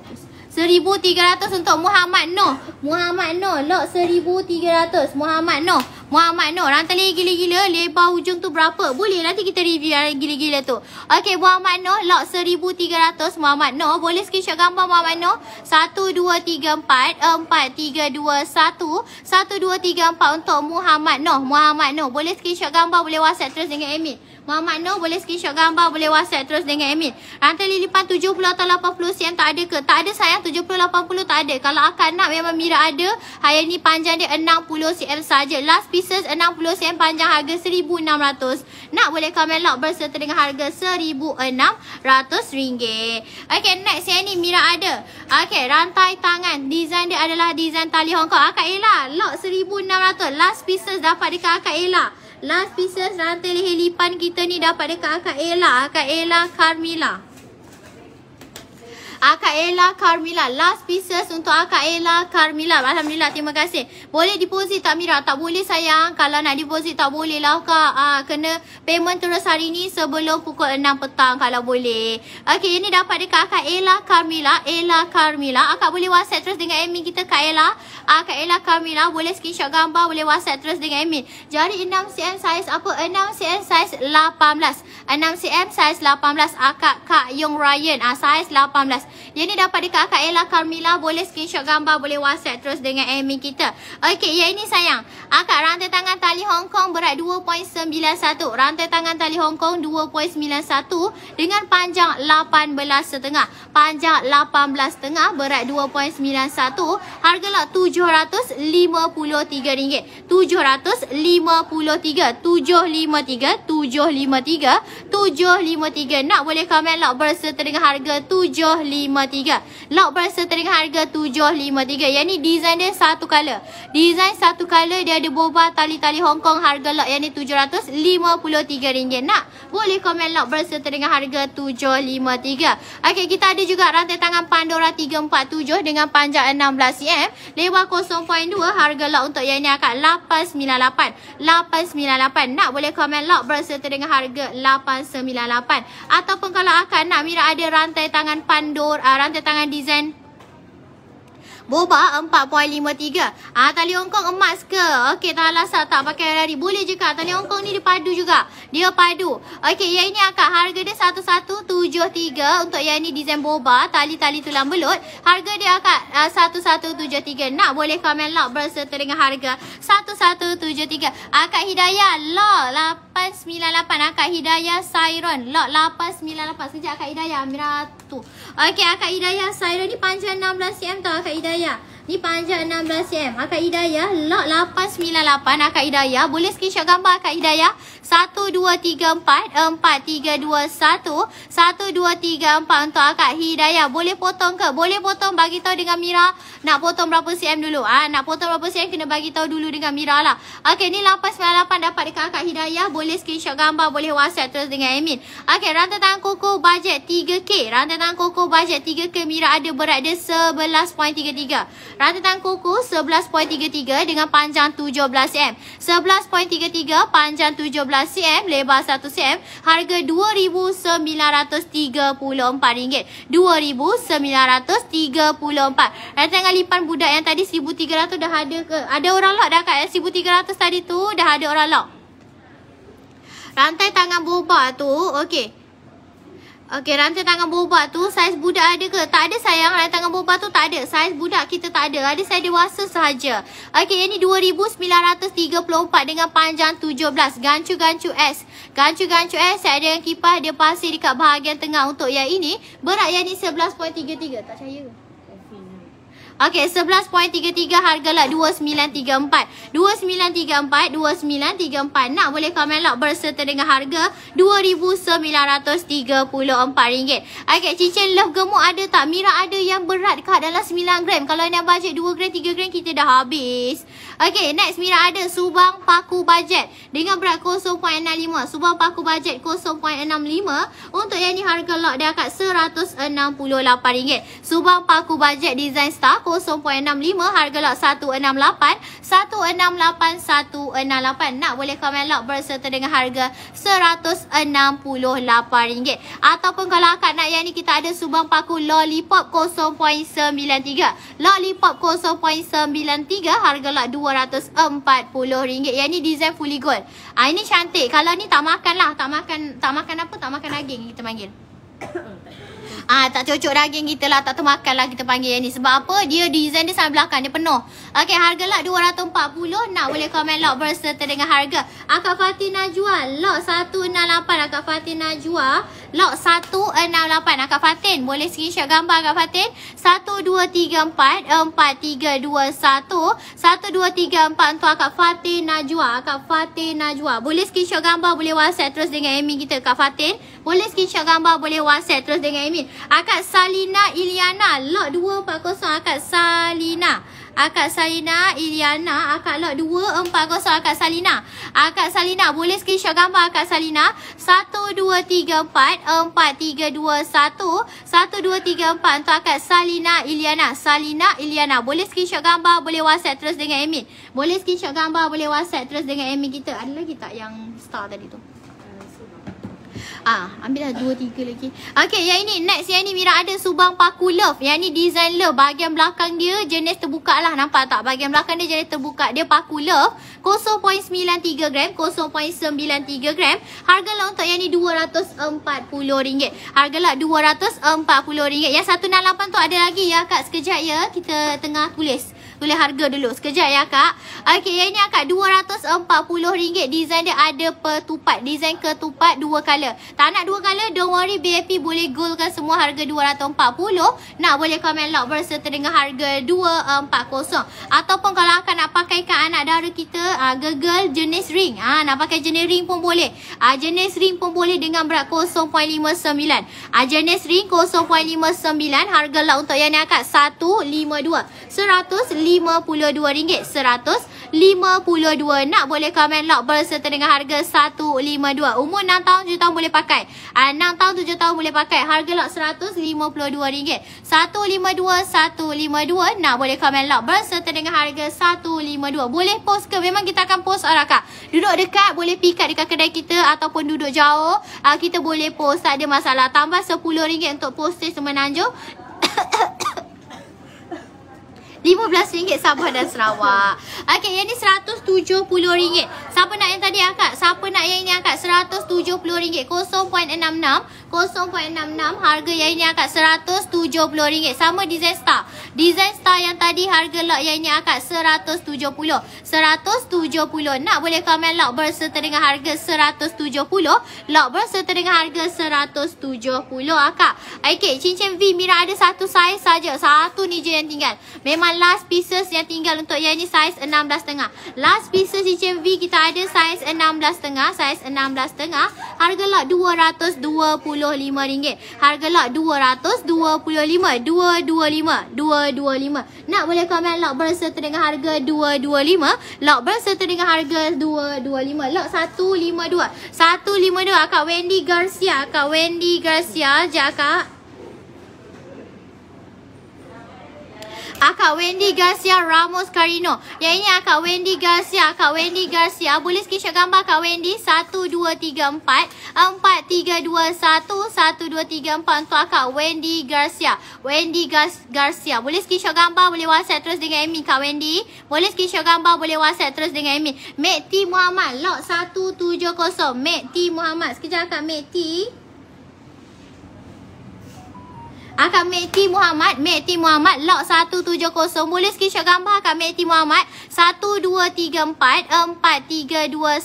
1300 untuk Muhammad Noh. Muhammad Noh. Lot 1300. Muhammad Noh. Muhammad Noh. Rantai lagi gila-gila. Lebar ujung tu berapa? Boleh nanti kita review yang gila-gila tu. Okey, Muhammad Noh. Lot 1300. Muhammad Noh. Boleh screenshot gambar Muhammad Noh. 1, 2, 3, 4. 4, 3, 2, 1. 1, 2, 3, 4 untuk Muhammad Noh. Muhammad Noh. Boleh screenshot gambar. Boleh whatsapp terus dengan Amin. Muhammad Noh boleh screenshot gambar, boleh whatsapp terus dengan Amin. Rantai lilipan 70 atau 80 cm tak ada ke? Tak ada sayang 70 80 tak ada. Kalau akan nak memang Mira ada. Hari ni panjang dia 60 cm saja. Last pieces 60 cm panjang harga 1600. Nak boleh komen lock berserta dengan harga 1600 ringgit. Okay next yang ni Mira ada. Okay rantai tangan. Design dia adalah design tali Hong Kong. Akak Ella lock 1600. Last pieces dapat dekat Akak Ella. Last pieces rantai leher lipan kita ni dapat dekat Akak Ella. Akak Ella Carmila. Akak Ella Carmila. Last pieces untuk Akak Ella Carmila. Alhamdulillah. Terima kasih. Boleh deposit tak Mira? Tak boleh sayang. Kalau nak deposit tak boleh lah Kak. Ah, kena payment terus hari ni sebelum pukul 6 petang kalau boleh. Okay, ini dapat dekat Akak Ella Carmila. Ella Carmila. Akak boleh whatsapp terus dengan admin kita Kak Ella. Kak Ella Carmila. Boleh screenshot gambar. Boleh whatsapp terus dengan admin. Jari 6cm size apa? 6cm size 18. 6cm size 18. Akak Kak Yong Ryan. Ah, size 18. Yang ni dapat dekat Kak Ella Carmila. Boleh screenshot gambar. Boleh whatsapp terus dengan admin kita. Okey, yang ini sayang. Akak rantai tangan tali Hong Kong berat 2.91. Rantai tangan tali Hong Kong 2.91 dengan panjang 18.5. Panjang 18.5 berat 2.91. Harga lot RM753. 753. 753. 753. 753. Nak boleh komen lot berserta dengan harga 753. 753. Lock berserta dengan harga 753. Yang ni design dia satu color. Design satu color dia ada boba tali-tali Hong Kong harga lock yang ni RM753. Nak? Boleh komen lock berserta dengan harga 753. Okey, kita ada juga rantai tangan Pandora 347 dengan panjang 16 cm, lebar 0.2 harga lock untuk yang ni akan 898. 898. Nak boleh komen lock berserta dengan harga 898. Ataupun kalau akan nak Mira ada rantai tangan Pandora, uh, rantai tangan design Boba 4.53. Ah tali Hongkong emas ke? Okey, tak alasan tak pakai hari. Boleh juga. Tali Hongkong ni dia padu juga. Dia padu. Okey, yang ini akak harga dia 1173 untuk yang ini design boba, tali-tali tulang belut. Harga dia akak uh, 1173. Nak boleh komen lock berserta dengan harga 1173. Akak Hidayah lock 898. Akak Hidayah Siren lock 898. Sekejap Akak Hidayah Amira tu. Okey, Akak Hidayah Siren ni panjang 16 cm tau Akak Hidayah. Ni panjang 16 cm. Akak Hidayah lot 898 Akak Hidayah. Boleh screenshot gambar Akak Hidayah. 1 2 3 4 4 3 2 1 1 2 3 4 untuk Akak Hidayah. Boleh potong ke? Boleh potong bagi tahu dengan Mira nak potong berapa cm dulu. Ah ha, nak potong berapa cm kena bagi tahu dulu dengan Mira lah. Okey ni 898 dapat dekat Akak Hidayah. Boleh screenshot gambar, boleh WhatsApp terus dengan Amin. Okey rantai tangan koko bajet 3K. Rantai tangan koko bajet 3K Mira ada berat dia 11.33. Rantai tangan kuku 11.33 dengan panjang 17 cm. 11.33 panjang 17 cm, lebar 1 cm. Harga RM2,934. RM2,934. Rantai tangan lipan budak yang tadi 1,300 dah ada ke? Ada orang lock dah kat 1,300 tadi tu dah ada orang lock. Rantai tangan boba tu, okey. Okey, rantai tangan boba tu saiz budak ada ke? Tak ada sayang, rantai tangan boba tu tak ada. Saiz budak kita tak ada. Ada saiz dewasa sahaja. Okey, ini 2934 dengan panjang 17. Gancu-gancu S. Gancu-gancu S, saya ada yang kipas dia pasir dekat bahagian tengah untuk yang ini. Berat yang ni 11.33. Tak percaya ke? Okey, 11.33 harga lot 2934. 2934, 2934. Nak boleh komen lot berserta dengan harga RM2,934. Okey, cincin love gemuk ada tak? Mira ada yang berat dekat dalam 9 gram. Kalau nak bajet 2 gram, 3 gram kita dah habis. Okey, next Mira ada subang paku bajet dengan berat 0.65. Subang paku bajet 0.65. Untuk yang ni harga lot dia akan RM168. Subang paku bajet design star 0.65 harga lot 168 168 168 nak boleh komen lot berserta dengan harga RM168 ataupun kalau akak nak yang ni kita ada subang paku lollipop 0.93 lollipop 0.93 harga lot RM240 yang ni design fully gold. Ah ini cantik. Kalau ni tak makan lah. Tak makan tak makan apa? Tak makan daging kita panggil [COUGHS] [COUGHS] Ah tak cocok daging kita lah tak termakan lah kita panggil yang ni. Sebab apa? Dia design dia sampai belakang dia penuh. Okey harga lot 240 nak boleh komen lot berserta dengan harga. Akak Fatina jual. Lot 168 Akak Fatina jual lot 168 Akak Fatin boleh screenshot gambar Akak Fatin? 1234 4321 1234 untuk Akak Fatin Najwa. Akak Fatin Najwa. Boleh screenshot gambar boleh whatsapp terus dengan Amy kita Kak Fatin? Boleh screenshot gambar boleh whatsapp terus dengan Amy Akak Salina Iliana Lot 240 Akak Salina Akak Salina Iliana Akak lot 240 Akak Salina. Akak Salina Boleh screenshot gambar Akak Salina? 1234 4321 1234 Untuk Akak Salina Iliana. Salina Iliana Boleh screenshot gambar Boleh whatsapp terus dengan Amin Boleh screenshot gambar Boleh whatsapp terus dengan Amin kita. Ada lagi tak yang star tadi tu Ah, ambil lah dua tiga lagi. Okay, yang ini next yang ni Mira ada subang paku love. Yang ni design love. Bahagian belakang dia jenis terbuka lah. Nampak tak? Bahagian belakang dia jenis terbuka. Dia paku love. 0.93 gram. 0.93 gram. Harga lah untuk yang ni RM240. Harga lah RM240. Yang 168 tu ada lagi ya Kak. Sekejap ya. Kita tengah tulis. Tulis harga dulu. Sekejap ya kak. Okey, yang ni akak RM240. Design dia ada pertupat. Design ketupat dua color. Tak nak dua color, don't worry BAP boleh goldkan semua harga RM240. Nak boleh komen lock berserta dengan harga RM240. Ataupun kalau akak nak pakai kat anak dara kita, uh, gegel jenis ring. Ah, uh, nak pakai jenis ring pun boleh. Ah, uh, jenis ring pun boleh dengan berat 0.59. Ah, uh, jenis ring 0.59. Harga lock untuk yang ni akak RM152. RM152. RM152. Nak boleh komen lock berserta dengan harga RM152. Umur 6 tahun 7 tahun boleh pakai. Uh, 6 tahun 7 tahun boleh pakai. Harga lock RM152. RM152. RM152. Nak boleh komen lock berserta dengan harga RM152. Boleh post ke? Memang kita akan post orang kak. Duduk dekat boleh pikat dekat kedai kita ataupun duduk jauh. Uh, kita boleh post. Tak ada masalah. Tambah RM10 untuk postage semenanjung. [COUGHS] RM15 Sabah dan Sarawak. Okey, yang ni RM170. Siapa nak yang tadi akak? Siapa nak yang ini akak? RM170. 0.66. 0.66 harga yang ini akak RM170 sama design star design star yang tadi harga lot yang ini akak RM170 RM170 nak boleh komen lot berserta dengan harga RM170 lot berserta dengan harga RM170 akak. Ok cincin V Mira ada satu saiz saja. Satu ni je yang tinggal. Memang last pieces yang tinggal untuk yang ini saiz 16.5 last pieces cincin V kita ada saiz 16.5 saiz 16.5 harga lot RM220 RM25. Harga lot RM225. 225. 225. Nak boleh komen lot berserta dengan harga RM225. Lot berserta dengan harga RM225. Lot 152. 152. Kak Wendy Garcia. Kak Wendy Garcia. Sekejap kak. Akak Wendy Garcia Ramos Carino. Yang ini Akak Wendy Garcia. Akak Wendy Garcia. Boleh screenshot gambar Akak Wendy. 1234 4321 1234 untuk Akak Wendy Garcia. Wendy Gar- Garcia. Boleh screenshot gambar. Boleh WhatsApp terus dengan Amy Kak Wendy. Boleh screenshot gambar. Boleh WhatsApp terus dengan Amy. Mekti Muhammad. Lot 170. Mekti Muhammad. Sekejap Akak Akak Mekti Muhammad Mekti Muhammad Log 170 Boleh screenshot gambar Akak Mekti Muhammad? 1234 4321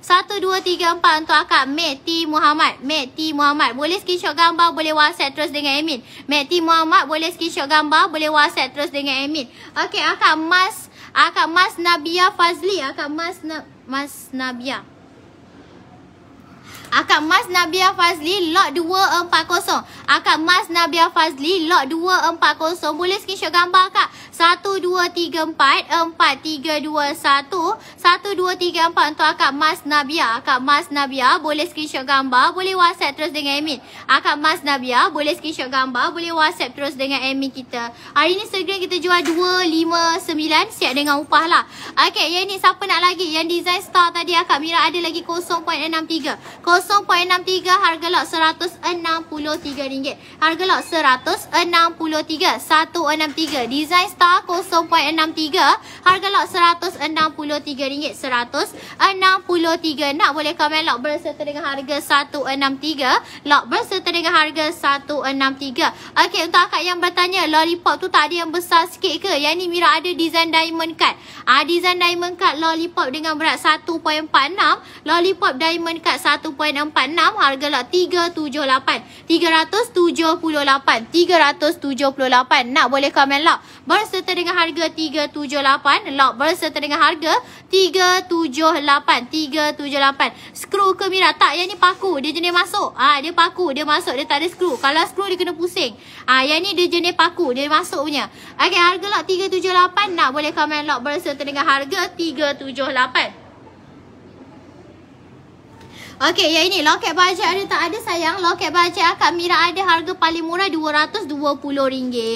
1234 untuk Akak Mekti Muhammad. Mekti Muhammad Boleh screenshot gambar Boleh whatsapp terus dengan Amin. Mekti Muhammad Boleh screenshot gambar Boleh whatsapp terus dengan Amin. Okey Akak Mas Akak Mas Nabia Fazli. Akak Mas Na Mas Nabia Akak Mas Nabia Fazli lot 240. Akak Mas Nabia Fazli lot 240. Boleh screenshot gambar kak. 1234 4321 1234 untuk akak Mas Nabia. Akak Mas Nabia boleh screenshot gambar, boleh WhatsApp terus dengan Amin. Akak Mas Nabia boleh screenshot gambar, boleh WhatsApp terus dengan Amin kita. Hari ni segera kita jual 259 siap dengan upah lah. Okey, yang ni siapa nak lagi? Yang design star tadi akak Mira ada lagi 0.63. 0.63 harga lot RM163. Harga lot RM163. 163. Design star Star 0.63 Harga lot RM163 RM163 Nak boleh komen lot berserta dengan harga RM163 Lot berserta dengan harga RM163 Okey untuk akak yang bertanya Lollipop tu tak ada yang besar sikit ke Yang ni Mira ada design diamond cut Ah Design diamond cut lollipop dengan berat 1.46 Lollipop diamond cut 1.46 Harga lot RM378 378 378 Nak boleh komen lot Berserta dengan harga 378 lock berserta dengan harga 378 378 skru ke Mira? Tak yang ni paku. Dia jenis masuk. Ah ha, dia paku. Dia masuk dia tak ada skru. Kalau skru dia kena pusing. Ah ha, yang ni dia jenis paku. Dia masuk punya. Okey harga lock 378 nak boleh komen lock berserta dengan harga 378 Okey, yang ini loket bajet ada tak ada sayang? Loket bajet akak Mira ada harga paling murah RM220.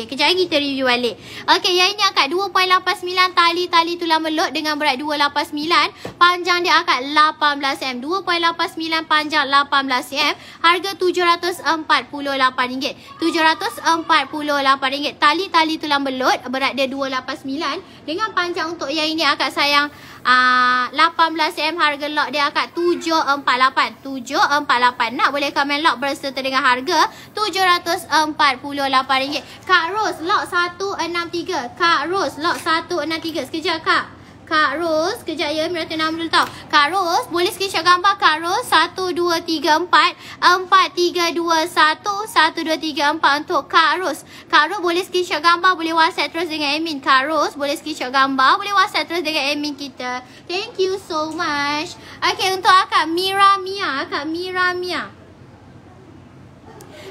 Kejap lagi kita review balik. Okey, yang ini akak 2.89 tali tali tulang belut dengan berat 289. Panjang dia akak 18cm. 2.89 panjang 18cm. Harga RM748. RM748. Tali tali tulang belut berat dia 289 dengan panjang untuk yang ini akak sayang uh, 18cm harga lot dia 748 748. 748. Nak boleh komen lock berserta dengan harga RM748. Kak Ros lock 163. Kak Ros lock 163. Sekejap Kak. Kak Ros, kejap ya, Mira tengah nama dulu tau. Kak Ros, boleh screenshot gambar Kak Ros 1, 2, 3, 4 4, 3, 2, 1 1, 2, 3, 4 untuk Kak Ros. Kak Ros boleh screenshot gambar, boleh whatsapp terus dengan admin. Kak Ros boleh screenshot gambar, boleh whatsapp terus dengan admin kita. Thank you so much. Okay, untuk Akak Mira Mia, Akak Mira Mia.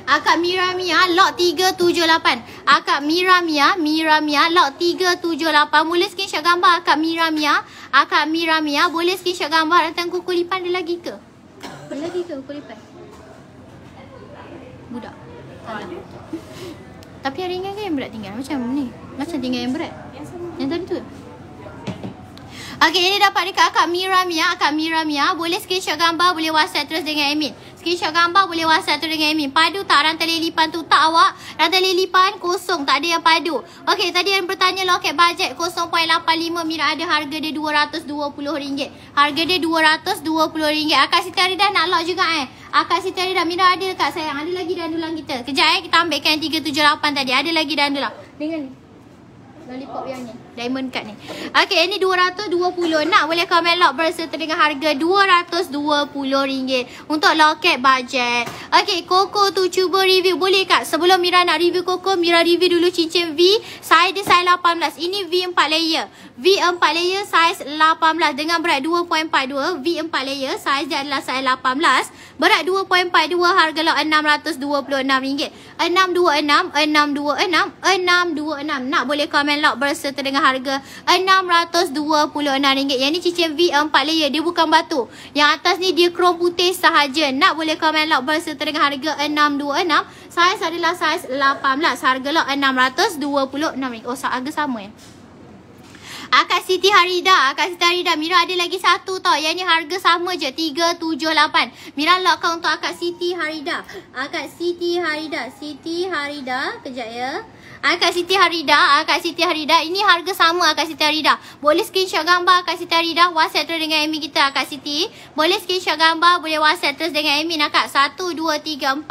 Akak Mira Mia lot 378. Akak Mira Mia, Mira Mia lot 378. Boleh screenshot gambar Akak Mira Mia. Akak Mira Mia boleh screenshot gambar tentang kuku lipan ada lagi ke? Ada lagi ke kuku lipan? Budak. Tapi yang ringan ke yang berat tinggal? Macam ni. Macam tinggal yang berat. Yang tadi tu. Okey, ini dapat dekat Akak Mira Mia. Akak Mira Mia. Boleh screenshot gambar, boleh whatsapp terus dengan admin. Screenshot gambar boleh whatsapp terus dengan admin. Padu tak rantai lilipan tu? Tak awak. Rantai lilipan kosong. Tak ada yang padu. Okey, tadi yang bertanya loket bajet 0.85 Mira ada harga dia RM220. Harga dia RM220. Akak Siti Arida nak lock juga eh. Akak Siti Arida, Mira ada dekat sayang. Ada lagi dandulang kita. Kejap eh, kita ambilkan yang 378 tadi. Ada lagi dandulang. Dengan ni. Lollipop yang ni. Diamond cut ni. Okay, ini 220. Nak boleh komen lock berserta dengan harga RM220 untuk loket bajet. Okay, Koko tu cuba review. Boleh kak? Sebelum Mira nak review Koko, Mira review dulu cincin V. Saya dia size 18. Ini V4 layer. V4 layer size 18 dengan berat 2.42. V4 layer size dia adalah size 18. Berat 2.42 harga lock RM626. 626, 626, 626. Nak boleh komen lock berserta dengan harga RM626. Yang ni cincin V4 layer. Dia bukan batu. Yang atas ni dia krom putih sahaja. Nak boleh komen lock berserta dengan harga RM626. Saiz adalah saiz 18. Harga lock RM626. Oh, harga sama ya. Akak Siti Harida, Akak Siti Harida, Mira ada lagi satu tau. Yang ni harga sama je, 378. Mira lockkan untuk Akak Siti Harida. Akak Siti Harida, Siti Harida, kejap ya. Akak Siti Harida, Akak Siti Harida. Ini harga sama Akak Siti Harida. Boleh screenshot gambar Akak Siti Harida. WhatsApp terus dengan admin kita Akak Siti. Boleh screenshot gambar, boleh WhatsApp terus dengan admin Akak. 1234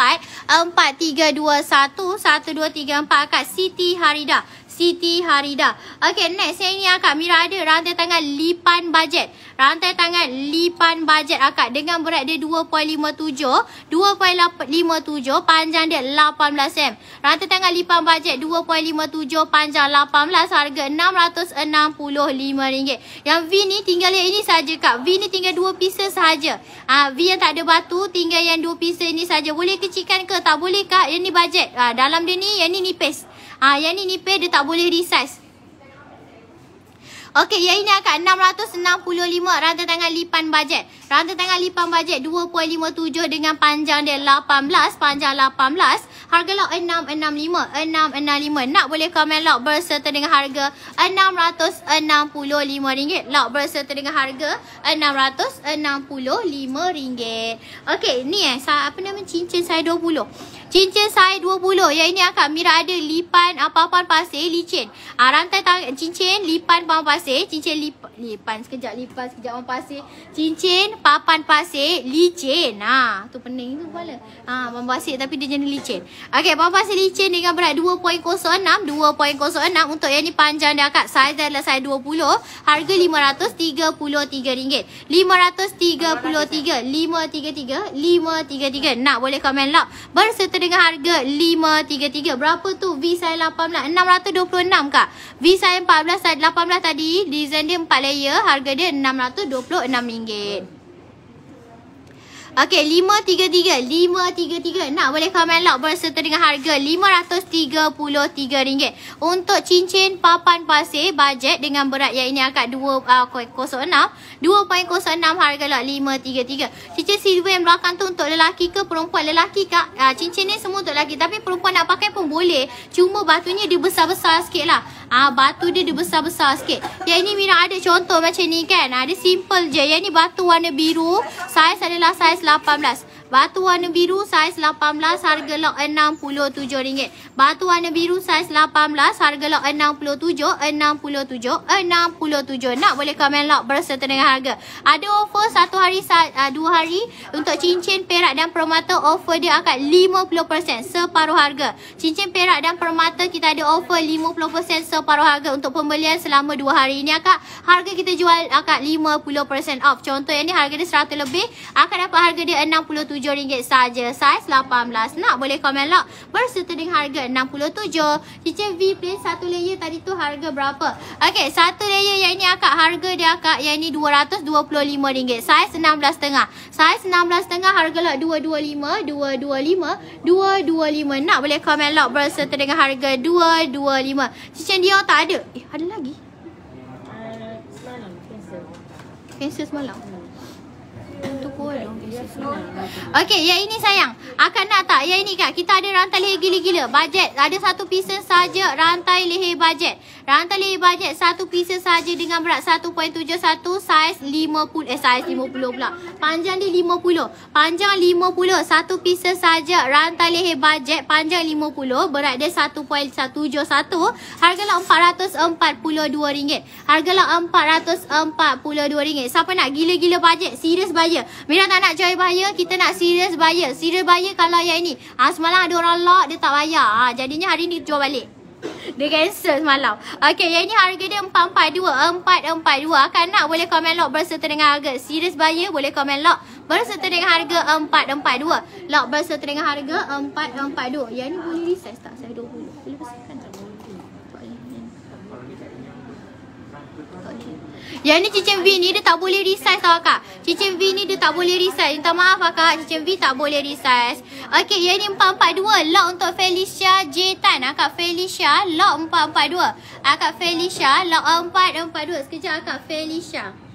4321 1234 Akak Siti Harida. Siti Harida. Okay, next yang ni akak Mira ada rantai tangan lipan bajet. Rantai tangan lipan bajet akak dengan berat dia 2.57. 2.57 panjang dia 18 cm. Rantai tangan lipan bajet 2.57 panjang 18 harga RM665. Yang V ni tinggal yang ini saja kak. V ni tinggal dua pieces sahaja. Ah V yang tak ada batu tinggal yang dua pieces ni saja. Boleh kecilkan ke? Tak boleh kak. Yang ni bajet. Ah dalam dia ni yang ni nipis. Ah yang ni nipis dia tak boleh resize. Okey, yang ini akak 665 rantai tangan lipan bajet. Rantai tangan lipan bajet 2.57 dengan panjang dia 18, panjang 18. Harga lock 665, 665. Nak boleh komen lock berserta dengan harga RM665. Lock berserta dengan harga RM665. Okey, ni eh, apa nama cincin saya 20. Cincin saya 20. Yang ini akak Mira ada lipan apa-apa pasir licin. Ah rantai tangan cincin lipan papan pasir, cincin lip, lipan sekejap lipan sekejap papan pasir. Cincin papan pasir licin. Ha, tu pening tu kepala. Ha, papan pasir tapi dia jenis licin. Okey, papan pasir licin dengan berat 2.06, 2.06 untuk yang ni panjang dia akak. Saiz dia adalah saiz 20. Harga RM533. RM533, 533, 533. Nak boleh komen lock. Berserta dengan harga 533. Berapa tu V size 18? 626 kak. V size 14 size 18 tadi design dia 4 layer, harga dia RM626. Okey, 533. 533. Nak boleh komen lock berserta dengan harga RM533. Untuk cincin papan pasir bajet dengan berat yang ini akak 2.06. Uh, 2.06 harga lock 533. Cincin silver yang belakang tu untuk lelaki ke perempuan? Lelaki kak. Uh, cincin ni semua untuk lelaki. Tapi perempuan nak pakai pun boleh. Cuma batunya dia besar-besar sikit lah. Ah batu dia dia besar-besar sikit. Yang ini Mira ada contoh macam ni kan. Ah dia simple je. Yang ni batu warna biru. Saiz adalah saiz 18. Batu warna biru saiz 18 harga lot RM67. Batu warna biru saiz 18 harga lot RM67, 67, 67. Nak boleh komen lot berserta dengan harga. Ada offer satu hari, uh, dua hari untuk cincin perak dan permata offer dia akan 50% separuh harga. Cincin perak dan permata kita ada offer 50% separuh harga untuk pembelian selama dua hari ini akak. Harga kita jual akak 50% off. Contoh yang ni harga dia 100 lebih akan dapat harga dia RM67 saja. Saiz 18. Nak boleh komen lock berserta dengan harga 67. Cincin V plain satu layer tadi tu harga berapa? Okey, satu layer yang ini akak harga dia akak yang ini RM225. Saiz 16.5. Saiz 16.5 harga lock 225, 225, 225. Nak boleh komen lock berserta dengan harga 225. Cincin dia tak ada. Eh, ada lagi? Semalam cancel. Cancel semalam. Semalam. Okey, yang ini sayang. Akan nak tak? Yang ini kak, kita ada rantai leher gila-gila. Bajet. Ada satu pieces saja rantai leher bajet. Rantai leher bajet satu pieces saja dengan berat 1.71 saiz 50 eh saiz 50 pula. Panjang dia 50. Panjang 50. Satu pieces saja rantai leher bajet panjang 50, berat dia 1.71. Harga lah RM442. Harga lah RM442. Siapa nak gila-gila bajet? Serius bayar. Mira tak nak joy bayar, kita nak serius bayar. Serius bayar kalau yang ini. Ah semalam ada orang lock dia tak bayar. Ah jadinya hari ni jual balik. [LAUGHS] Dia cancel semalam. Okey, yang ini harga dia 442. 442. Akan nak boleh komen lock berserta dengan harga. Serius bayar boleh komen lock berserta dengan harga 442. Lock berserta dengan harga 442. Yang ni boleh resize tak? Saya 20. Boleh besarkan tak? Tak boleh. Tak boleh. Yang ni cincin V ni dia tak boleh resize tau akak. Cincin V ni dia tak boleh resize. Minta maaf akak, cincin V tak boleh resize. Okey, yang ni 442. Lock untuk Felicia J Tan. Akak Felicia, lock 442. Akak Felicia, lock 442. Sekejap akak Felicia.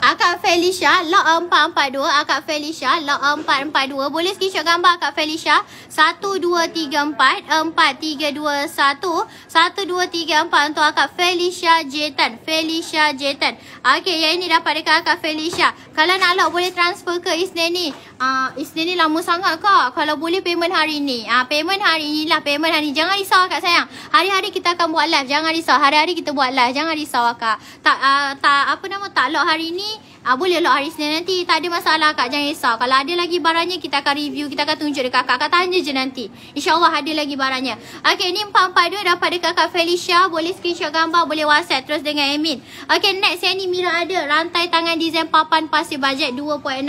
Akak Felicia, lock 442. Akak Felicia, lock 442. Boleh screenshot gambar Akak Felicia. 1, 2, 3, 4. 4, 3, 2, 1. 1, 2, 3, 4 untuk Akak Felicia Jetan. Felicia Jetan. Okey, yang ini dapat dekat Akak Felicia. Kalau nak lock boleh transfer ke Isnin ni. Uh, Isnin ni lama sangat kak. Kalau boleh payment hari ni. Uh, payment hari ni lah. Payment hari ni. Jangan risau Kak sayang. Hari-hari kita akan buat live. Jangan risau. Hari-hari kita buat live. Jangan risau Kak. Tak, uh, tak apa nama tak lock hari ni. Ah boleh lock hari Senin nanti. Tak ada masalah kak. Jangan risau. Kalau ada lagi barangnya kita akan review. Kita akan tunjuk dekat kakak. Kak tanya je nanti. InsyaAllah ada lagi barangnya. Okey ni 442 dapat dekat Kak Felicia. Boleh screenshot gambar. Boleh whatsapp terus dengan Amin. Okey next yang ni Mira ada. Rantai tangan design papan pasir bajet 2.65.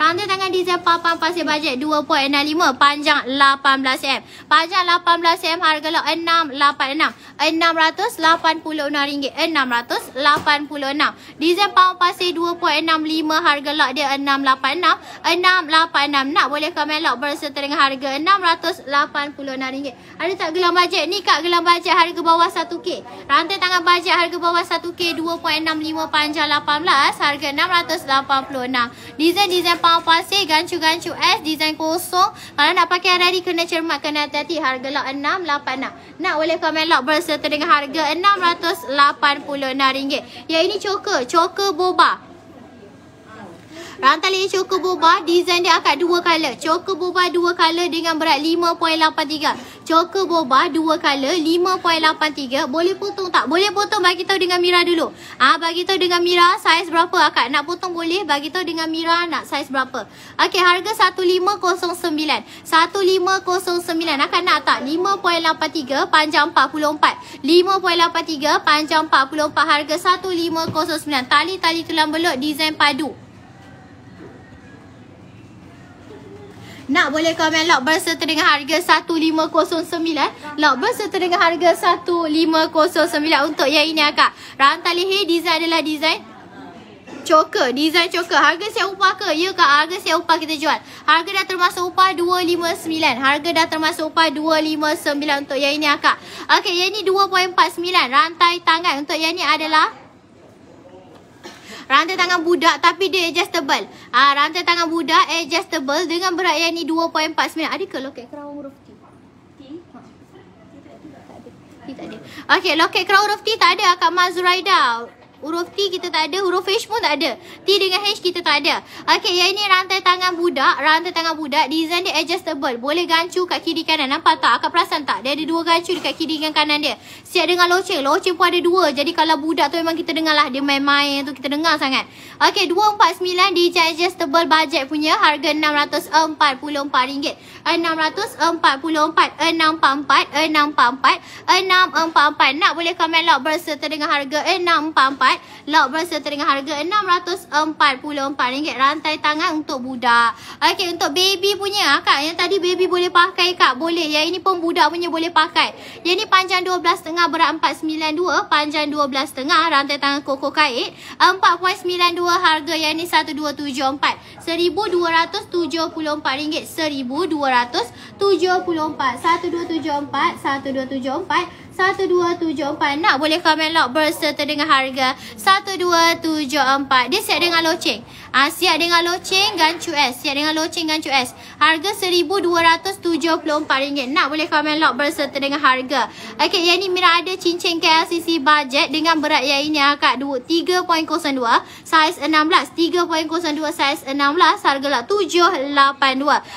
Rantai tangan design papan pasir bajet 2.65. Panjang 18cm. Panjang 18cm harga lock 686. RM686. RM686. Design papan pasir 2.65 harga lot dia 686 686 nak boleh komen lot berserta dengan harga RM686 ada tak gelang bajet ni kak gelang bajet harga bawah 1k rantai tangan bajet harga bawah 1k 2.65 panjang 18 harga RM686 design design pang pasir gancu-gancu S design kosong kalau nak pakai hari kena cermat kena hati-hati harga lot 686 nak boleh komen lot berserta dengan harga RM686 yang ini choker choker boba Rantai leher choker boba design dia akan dua color. Choker boba dua color dengan berat 5.83. Choker boba dua color 5.83. Boleh potong tak? Boleh potong bagi tahu dengan Mira dulu. Ah bagi tahu dengan Mira saiz berapa akak nak potong boleh bagi tahu dengan Mira nak saiz berapa. Okey harga 1509. 1509 akan nak tak? 5.83 panjang 44. 5.83 panjang 44 harga 1509. Tali-tali tulang belut design padu. Nak boleh komen lock berserta dengan harga 1509. Lock berserta dengan harga 1509 untuk yang ini akak. Rantai leher design adalah design choker. Design choker. Harga siap upah ke? Ya kak, harga siap upah kita jual. Harga dah termasuk upah 259. Harga dah termasuk upah 259 untuk yang ini akak. Okey, yang ini 2.49. Rantai tangan untuk yang ini adalah Rantai tangan budak tapi dia adjustable. Ah, rantai tangan budak adjustable dengan berat yang ni 2.49. Ada ke loket crown huruf T? T? Ha. T tak ada. Okey, loket crown huruf T tak ada Kak Mazuraida. Huruf T kita tak ada, huruf H pun tak ada. T dengan H kita tak ada. Okey, yang ini rantai tangan budak. Rantai tangan budak, design dia adjustable. Boleh gancu kat kiri kanan. Nampak tak? Akak perasan tak? Dia ada dua gancu dekat kiri dengan kanan dia. Siap dengan loceng. Loceng pun ada dua. Jadi kalau budak tu memang kita dengar lah. Dia main-main tu kita dengar sangat. Okey, 249 DJ adjustable budget punya. Harga RM644. 644 644 644 644 Nak boleh komen lock berserta dengan harga 644 Lock berserta dengan harga RM644 Rantai tangan untuk budak. Okey untuk baby punya kak Yang tadi baby boleh pakai kak Boleh. Yang ini pun budak punya boleh pakai. Yang ni panjang 12.5 berat 492 Panjang 12.5 rantai tangan koko kait 4.92 harga yang ni 1274 RM1,274 RM1,274 1274 1274 1274 Nak boleh komen lock berserta dengan harga 1274 Dia siap dengan loceng. Ah, Siap dengan loceng gancu S Siap dengan loceng gancu S Harga RM1,274 Nak boleh komen lock berserta dengan harga. Okey yang ni Mira ada cincin KLCC budget Dengan berat yang ini akak 3.02 Saiz 16 3.02 saiz 16 Harga lah 782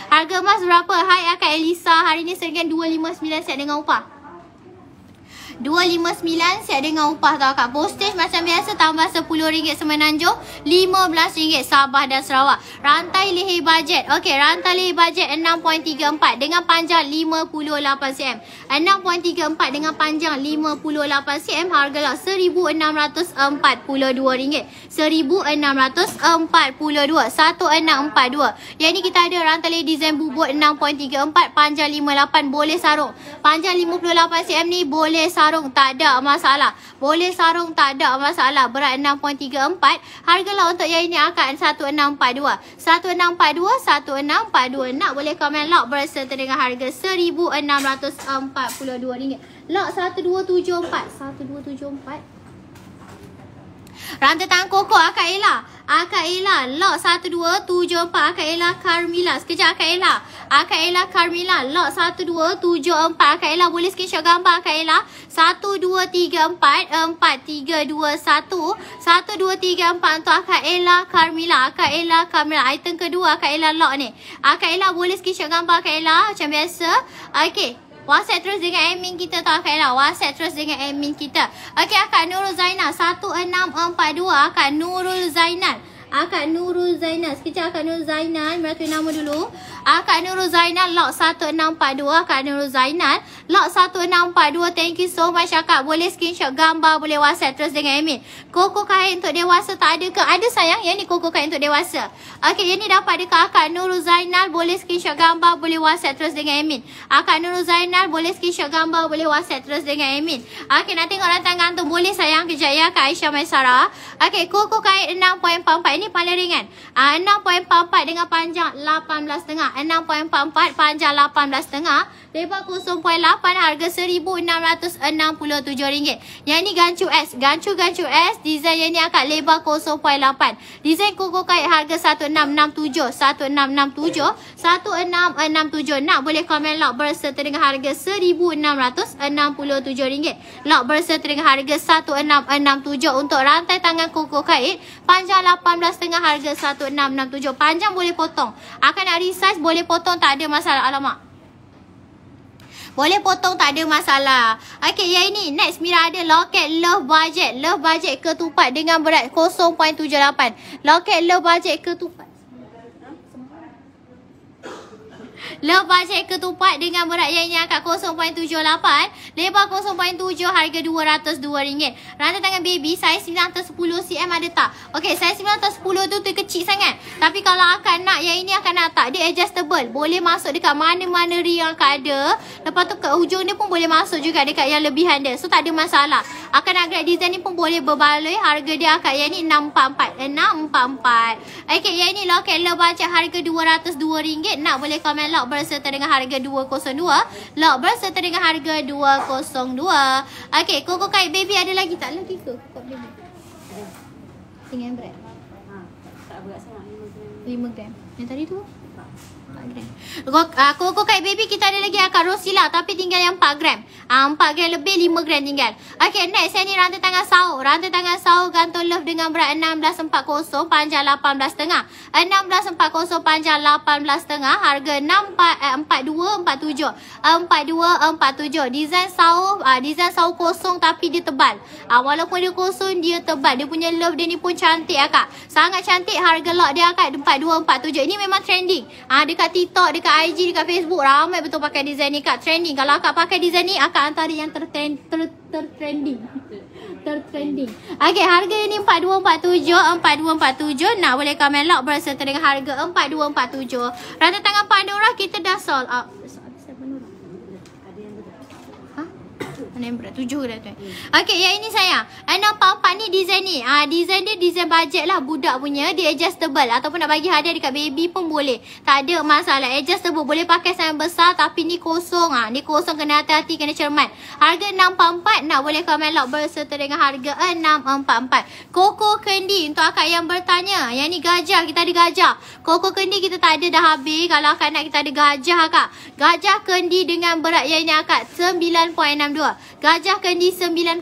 Harga emas berapa? Hai akak Elisa. Hari ni sergan 259 siap dengan upah 259 siap dengan upah tau kak Postage. Macam biasa tambah RM10 Semenanjung RM15 Sabah dan Sarawak. Rantai leher bajet. Okey rantai leher bajet 6.34 Dengan panjang 58cm 6.34 dengan panjang 58cm Harga lah RM1,642 RM1,642 1642 Yang ni kita ada rantai leher design bubut 6.34 Panjang 58 boleh sarung. Panjang 58cm ni boleh sarung sarung tak ada masalah. Boleh sarung tak ada masalah. Berat 6.34. Harga lah untuk yang ini akan 1642. 1642, 1642. Nak boleh komen lock berserta dengan harga RM1,642. Lock 1274. 1274. Rantai tangan koko Akak Ella. Akak Ella. Lock 1274 Akak Ella Carmila. Sekejap Akak Ella. Akak Ella Carmila. Lock 1274 Akak Ella. Boleh screenshot gambar Akak Ella. 1234 4321 1234 untuk Akak Ella Carmila. Akak Ella Carmila. Item kedua Akak Ella lock ni. Akak Ella boleh screenshot gambar Akak Ella. Macam biasa. Okay. WhatsApp terus dengan admin kita tau Akak Ella. WhatsApp terus dengan admin kita. Okey Akak Nurul Zainal. 1642 Akak Nurul Zainal. Akak Nurul Zainal. Sekejap Akak Nurul Zainal. Mereka nama dulu. Akak Nurul Zainal. Lock 1642. Akak Nurul Zainal. Lock 1642. Thank you so much Akak. Boleh screenshot gambar. Boleh WhatsApp terus dengan admin. Koko kain untuk dewasa tak ada ke? Ada sayang. Yang ni koko kain untuk dewasa. Okey. Yang ni dapat dekat Akak Nurul Zainal. Boleh screenshot gambar. Boleh WhatsApp terus dengan admin. Akak Nurul Zainal. Boleh screenshot gambar. Boleh WhatsApp terus dengan admin. Okey. Nak tengok rantangan gantung. Boleh sayang. Kejap ya Kak Aisyah Maisara. Okey. Koko kain 6.44 ni paling ringan. Uh, ah, 6.44 dengan panjang 18.5. 6.44 panjang 18.5. Lebar 0.8 harga RM1,667. Yang ni gancu S. Gancu-gancu S. Design yang ni akan lebar 0.8. Design kuku kait harga 1667. 1667. 1667. Nak boleh komen lock berserta dengan harga RM1,667. Lock berserta dengan harga 1667 untuk rantai tangan kuku kait. Panjang 18.5 harga 1667. Panjang boleh potong. Akan nak resize boleh potong tak ada masalah. Alamak. Boleh potong tak ada masalah. Okey, yang ini next Mira ada loket love budget. Love budget ketupat dengan berat 0.78. Loket love budget ketupat. Love budget ketupat dengan berat yang yang kat 0.78. Lebar 0.7 harga RM202. Rantai tangan baby saiz 9 atau 10 cm ada tak? Okey, saiz 9 atau 10 tu tu kecil sangat. Tapi kalau akan nak yang ini akan nak tak, dia adjustable. Boleh masuk dekat mana-mana ring yang akan ada. Lepas tu ke hujung dia pun boleh masuk juga dekat yang lebihan dia. So tak ada masalah. Akan nak grade design ni pun boleh berbaloi. Harga dia akan yang ni 644. 644. Okey, yang ni loket love budget harga RM202. Nak boleh komen lock berserta dengan harga 202. Lock berserta dengan harga 202. Okey, koko kait baby ada lagi tak? Lagi ke? Kok baby. Tinggal berat. Ha, tak berat sangat 5 gram. 5 gram. Yang tadi tu? 4 gram. Kok- ah, Koko Kite Baby kita ada lagi akak Rosila tapi tinggal yang 4 gram. Ah, 4 gram lebih 5 gram tinggal. Okay next yang ni rantai tangan sahur. Rantai tangan sahur gantung love dengan berat 1640 panjang 18,5. 1640 panjang 18,5 harga 64 eh, 4247. 4247. Design sahur ah, design sahur kosong tapi dia tebal. Ah, walaupun dia kosong dia tebal. Dia punya love dia ni pun cantik akak. Sangat cantik harga lot dia akak 4247. Ini memang trending. Ah dekat TikTok, dekat IG, dekat Facebook ramai betul pakai design ni kak. Trending. Kalau akak pakai design ni akak antara yang ter ter, ter, ter trending. [LAUGHS] Tertrending. Okey, harga ini 4247, 4247. Nak boleh komen lock berserta dengan harga 4247. Rantai tangan Pandora kita dah sold out. Sold out saya Pandora. Ha? Yang berat? Tujuh dah tu. Okey, yang ini sayang. Enam pampak ni design ni. Ah, design dia design budget lah budak punya. Dia adjustable ataupun nak bagi hadiah dekat baby pun boleh. Tak ada masalah. Adjustable. Boleh pakai sayang besar tapi ni kosong. Ah, ni kosong kena hati-hati, kena cermat. Harga 644 nak boleh komen lock berserta dengan harga 644. Koko kendi untuk akak yang bertanya. Yang ni gajah, kita ada gajah. Koko kendi kita tak ada dah habis. Kalau akak nak kita ada gajah akak. Gajah kendi dengan berat yang ni akak 9.62. Gajah kendi 9.62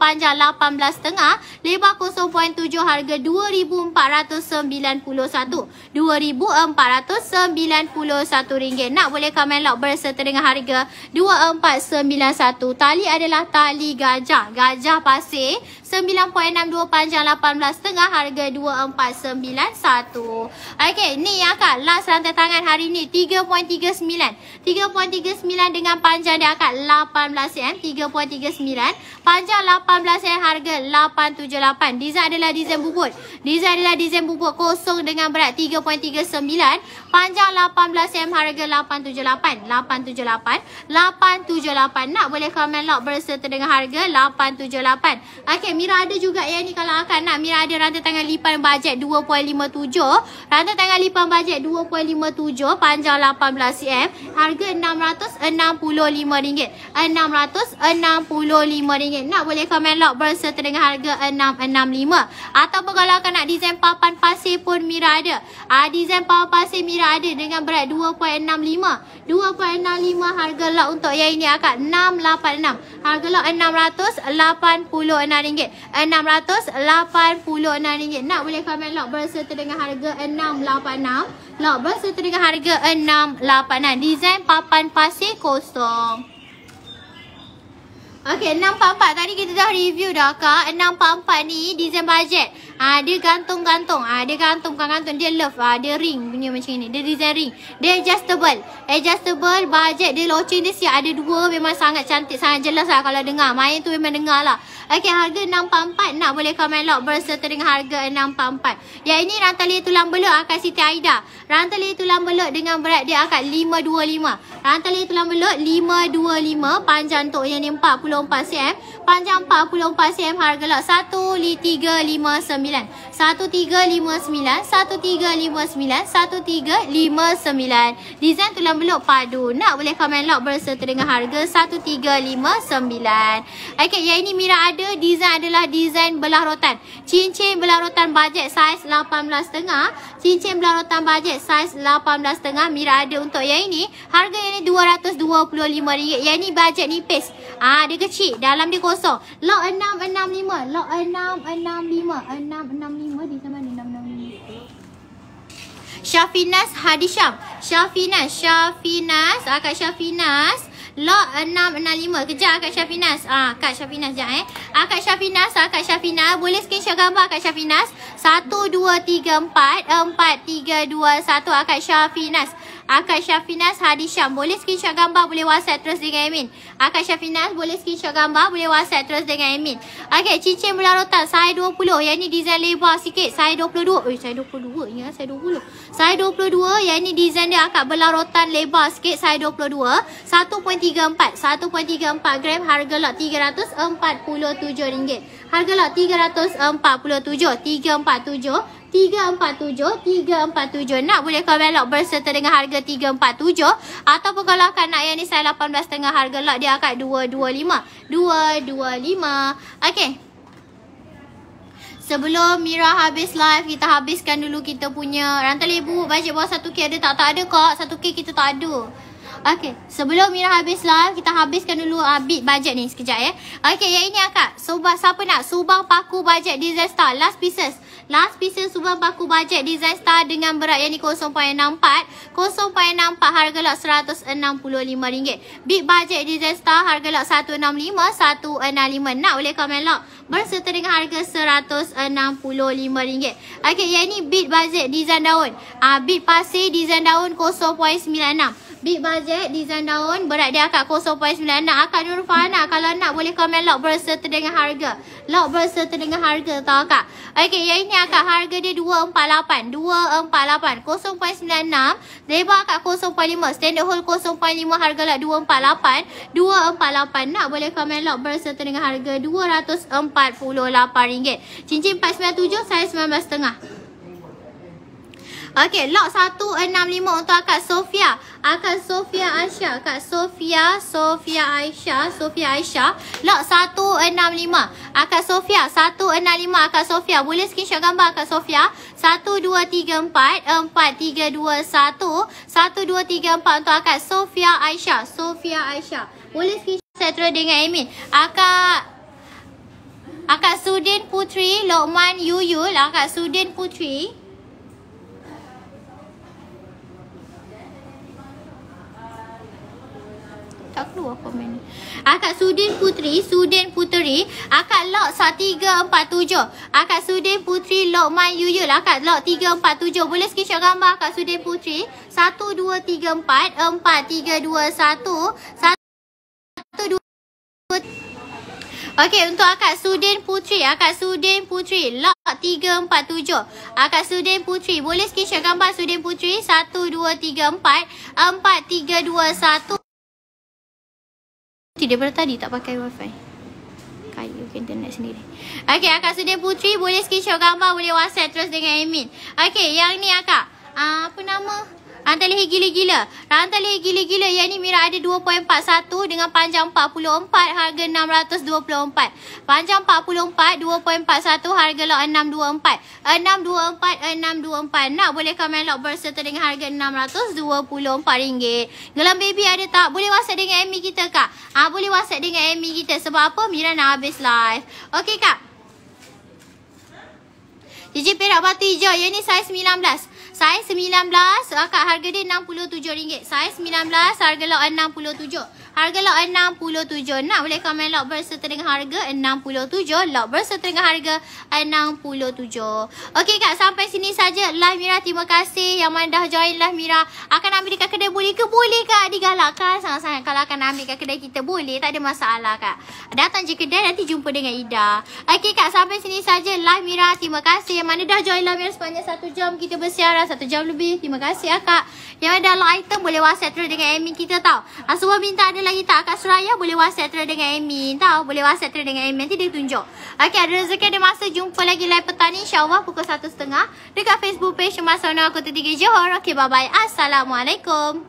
panjang 18.5. Lebar 0.7 harga 2,491. 2,491 ringgit. Nak boleh komen lock berserta dengan harga 2491. Tali adalah tali gajah. Gajah pasir 9.62 panjang 18.5 harga 2491. Okey, ni yang akak last rantai tangan hari ni 3.39. 3.39 dengan panjang dia akak 18 cm, 3.39. Panjang 18 cm harga 878. Design adalah design bubut. Design adalah design bubut kosong dengan berat 3.39. Panjang 18 cm harga 878. 878. 878. Nak boleh komen lock berserta dengan harga 878. Okey, Mira ada juga yang ni kalau akan nak Mira ada rantai tangan lipan bajet 2.57. Rantai tangan lipan bajet 2.57 panjang 18 cm harga RM665. RM665. Nak boleh komen lock berserta dengan harga 665. Ataupun kalau akan nak design papan pasir pun Mira ada. Ah design papan pasir Mira ada dengan berat 2.65. 2.65 harga lock untuk yang ini akak 686. Harga lock RM686. RM686. Nak boleh komen lock berserta dengan harga 686. Lock berserta dengan harga 686. Design papan pasir kosong. Okey, 644 tadi kita dah review dah kak. 644 ni design budget. Ah dia gantung-gantung. Ah dia gantung bukan gantung, dia love. Ah dia ring punya macam ni. Dia design ring. Dia adjustable. Adjustable budget dia loceng dia siap ada dua memang sangat cantik, sangat jelas lah kalau dengar. Main tu memang dengar lah. Okey, harga 644 nak boleh komen lock berserta dengan harga 644. Yang ini rantai liat tulang beluk akan Siti Aida. Rantai liat tulang beluk dengan berat dia akan 525. Rantai liat tulang beluk 525 panjang untuk yang ni 44 cm. Panjang 44 cm harga lot 1359. 1359 1359 1359. Design tulang beluk padu. Nak boleh komen lock berserta dengan harga 1359. Okey, yang ini Mira ada design adalah design belah rotan. Cincin belah rotan bajet saiz 18.5. Cincin belah rotan bajet saiz 18.5 Mira ada untuk yang ini. Harga yang ini RM225. Yang ini bajet nipis. Ah dia kecil, dalam dia kosong. Lot 665, lot 665, 665 di sana ni 665. Syafinas Hadisham. Syafinas, Syafinas, Akak Syafinas. Lot 665. Kejap Akak Syafinas. Ah, Kak Syafinas sekejap eh. Akak Syafinas, Akak Syafinas. Boleh screenshot gambar Akak Syafinas. 1, 2, 3, 4. 4, 3, 2, 1. Akak Syafinas. Akak Syafinas Hadisham. Boleh screenshot gambar, boleh WhatsApp terus dengan Amin. Akak Syafinas boleh screenshot gambar, boleh WhatsApp terus dengan Amin. Okey, cincin belah rotan saya 20. Yang ni design lebar sikit. Saya 22. Eh, saya 22. Ya, saya 20. Saya 22. Yang ni design dia akak belah rotan lebar sikit. Saya 22. 1.34. 1.34 gram. Harga lot RM347. Harga lot RM347. 347. 347 347 nak boleh komen lock berserta dengan harga 347 ataupun kalau akan nak yang ni saya 18 tengah harga lock dia akan 225 225 okey Sebelum Mira habis live, kita habiskan dulu kita punya rantai lebu bajet bawah 1K ada tak? Tak ada kok. 1K kita tak ada. Okay, sebelum Mira habis live, kita habiskan dulu uh, bit bajet ni sekejap ya. Okay, yang ini akak. Subang, siapa nak? Subang paku design star. Last pieces. Last pieces subang paku design star dengan berat yang ni 0.64. 0.64 harga lot RM165. Bit bajet design star harga lot 165. 165. Nak boleh komen lot. Berserta dengan harga RM165. Okay, yang ni bit bajet design daun. Ah, uh, bit pasir design daun 0.96. Big budget design daun berat dia akak 0.9 nak akak Nurfana kalau nak boleh komen lock berserta dengan harga. Lock berserta dengan harga tahu akak. Okey yang ini akak harga dia 248. 248 0.96 lebar akak 0.5 standard hole 0.5 harga lah 248. 248 nak boleh komen lock berserta dengan harga RM248. Cincin 497 saya 19.5. Okey, lot 165 untuk Akak Sofia. Akak Sofia Aisyah. Akak Sofia, Sofia Aisyah, Sofia Aisyah. Lot 165. Akak Sofia, 165 Akak Sofia. Boleh screenshot gambar Akak Sofia. 1, 2, 3, 4, 4, 3, 2, 1. 1, 2, 3, 4 untuk Akak Sofia Aisyah. Sofia Aisyah. Boleh screenshot saya terus dengan Amin. Akak Akak Sudin Putri, Lokman Yuyul, Akak Sudin Putri. Tak keluar komen ni. Akak Sudin Putri, Sudin Puteri, Akak Lok 347. Akak Sudin Putri Lokman Yuyul. Akak Lok 347. Boleh screenshot gambar Akak Sudin Putri. 1, 2, 3, 4, 4, 3, 2, 1. 1, 2, Okey, untuk Akak Sudin Putri. Akak Sudin Putri. Lok 347. Akak Sudin Putri. Boleh screenshot gambar Sudin Putri. 1, 2, 3, 4. 4, 3, 2, 1. Daripada tadi tak pakai wifi Kayu ke internet sendiri Okay akak Sudir Putri Boleh screenshot gambar Boleh whatsapp terus dengan admin Okay yang ni akak uh, Apa nama Rantai leher gila-gila. Rantai leher gila-gila yang ni Mira ada 2.41 dengan panjang 44 harga 624. Panjang 44 2.41 harga lot 624. 624 624. Nak boleh komen lot berserta dengan harga RM624. Gelam baby ada tak? Boleh WhatsApp dengan Amy kita kak. Ah ha, boleh WhatsApp dengan Amy kita sebab apa? Mira nak habis live. Okey kak. Cici perak batu hijau. Yang ni saiz 19. Saiz 19, akak harga dia RM67. Saiz 19, harga lot 67. Harga lot 67. Nak boleh komen lot berserta dengan harga 67. Lot berserta dengan harga 67. Okey kak, sampai sini saja live Mira. Terima kasih yang mana dah join live Mira. Akan ambil dekat kedai boleh ke? Boleh kak, digalakkan sangat-sangat. Kalau akan ambil kat kedai kita boleh, tak ada masalah kak. Datang je kedai, nanti jumpa dengan Ida. Okey kak, sampai sini saja live Mira. Terima kasih yang mana dah join live Mira sepanjang satu jam kita bersiaran satu jam lebih. Terima kasih akak. Yang ada dalam item boleh WhatsApp terus dengan admin kita tau. Asal minta ada lagi tak akak Suraya boleh WhatsApp terus dengan admin tau. Boleh WhatsApp terus dengan admin. Nanti dia tunjuk. Okey ada rezeki ada masa jumpa lagi live petang ni insyaAllah pukul 1.30 dekat Facebook page Mas Sona Kota 3 Johor. Okey bye bye. Assalamualaikum.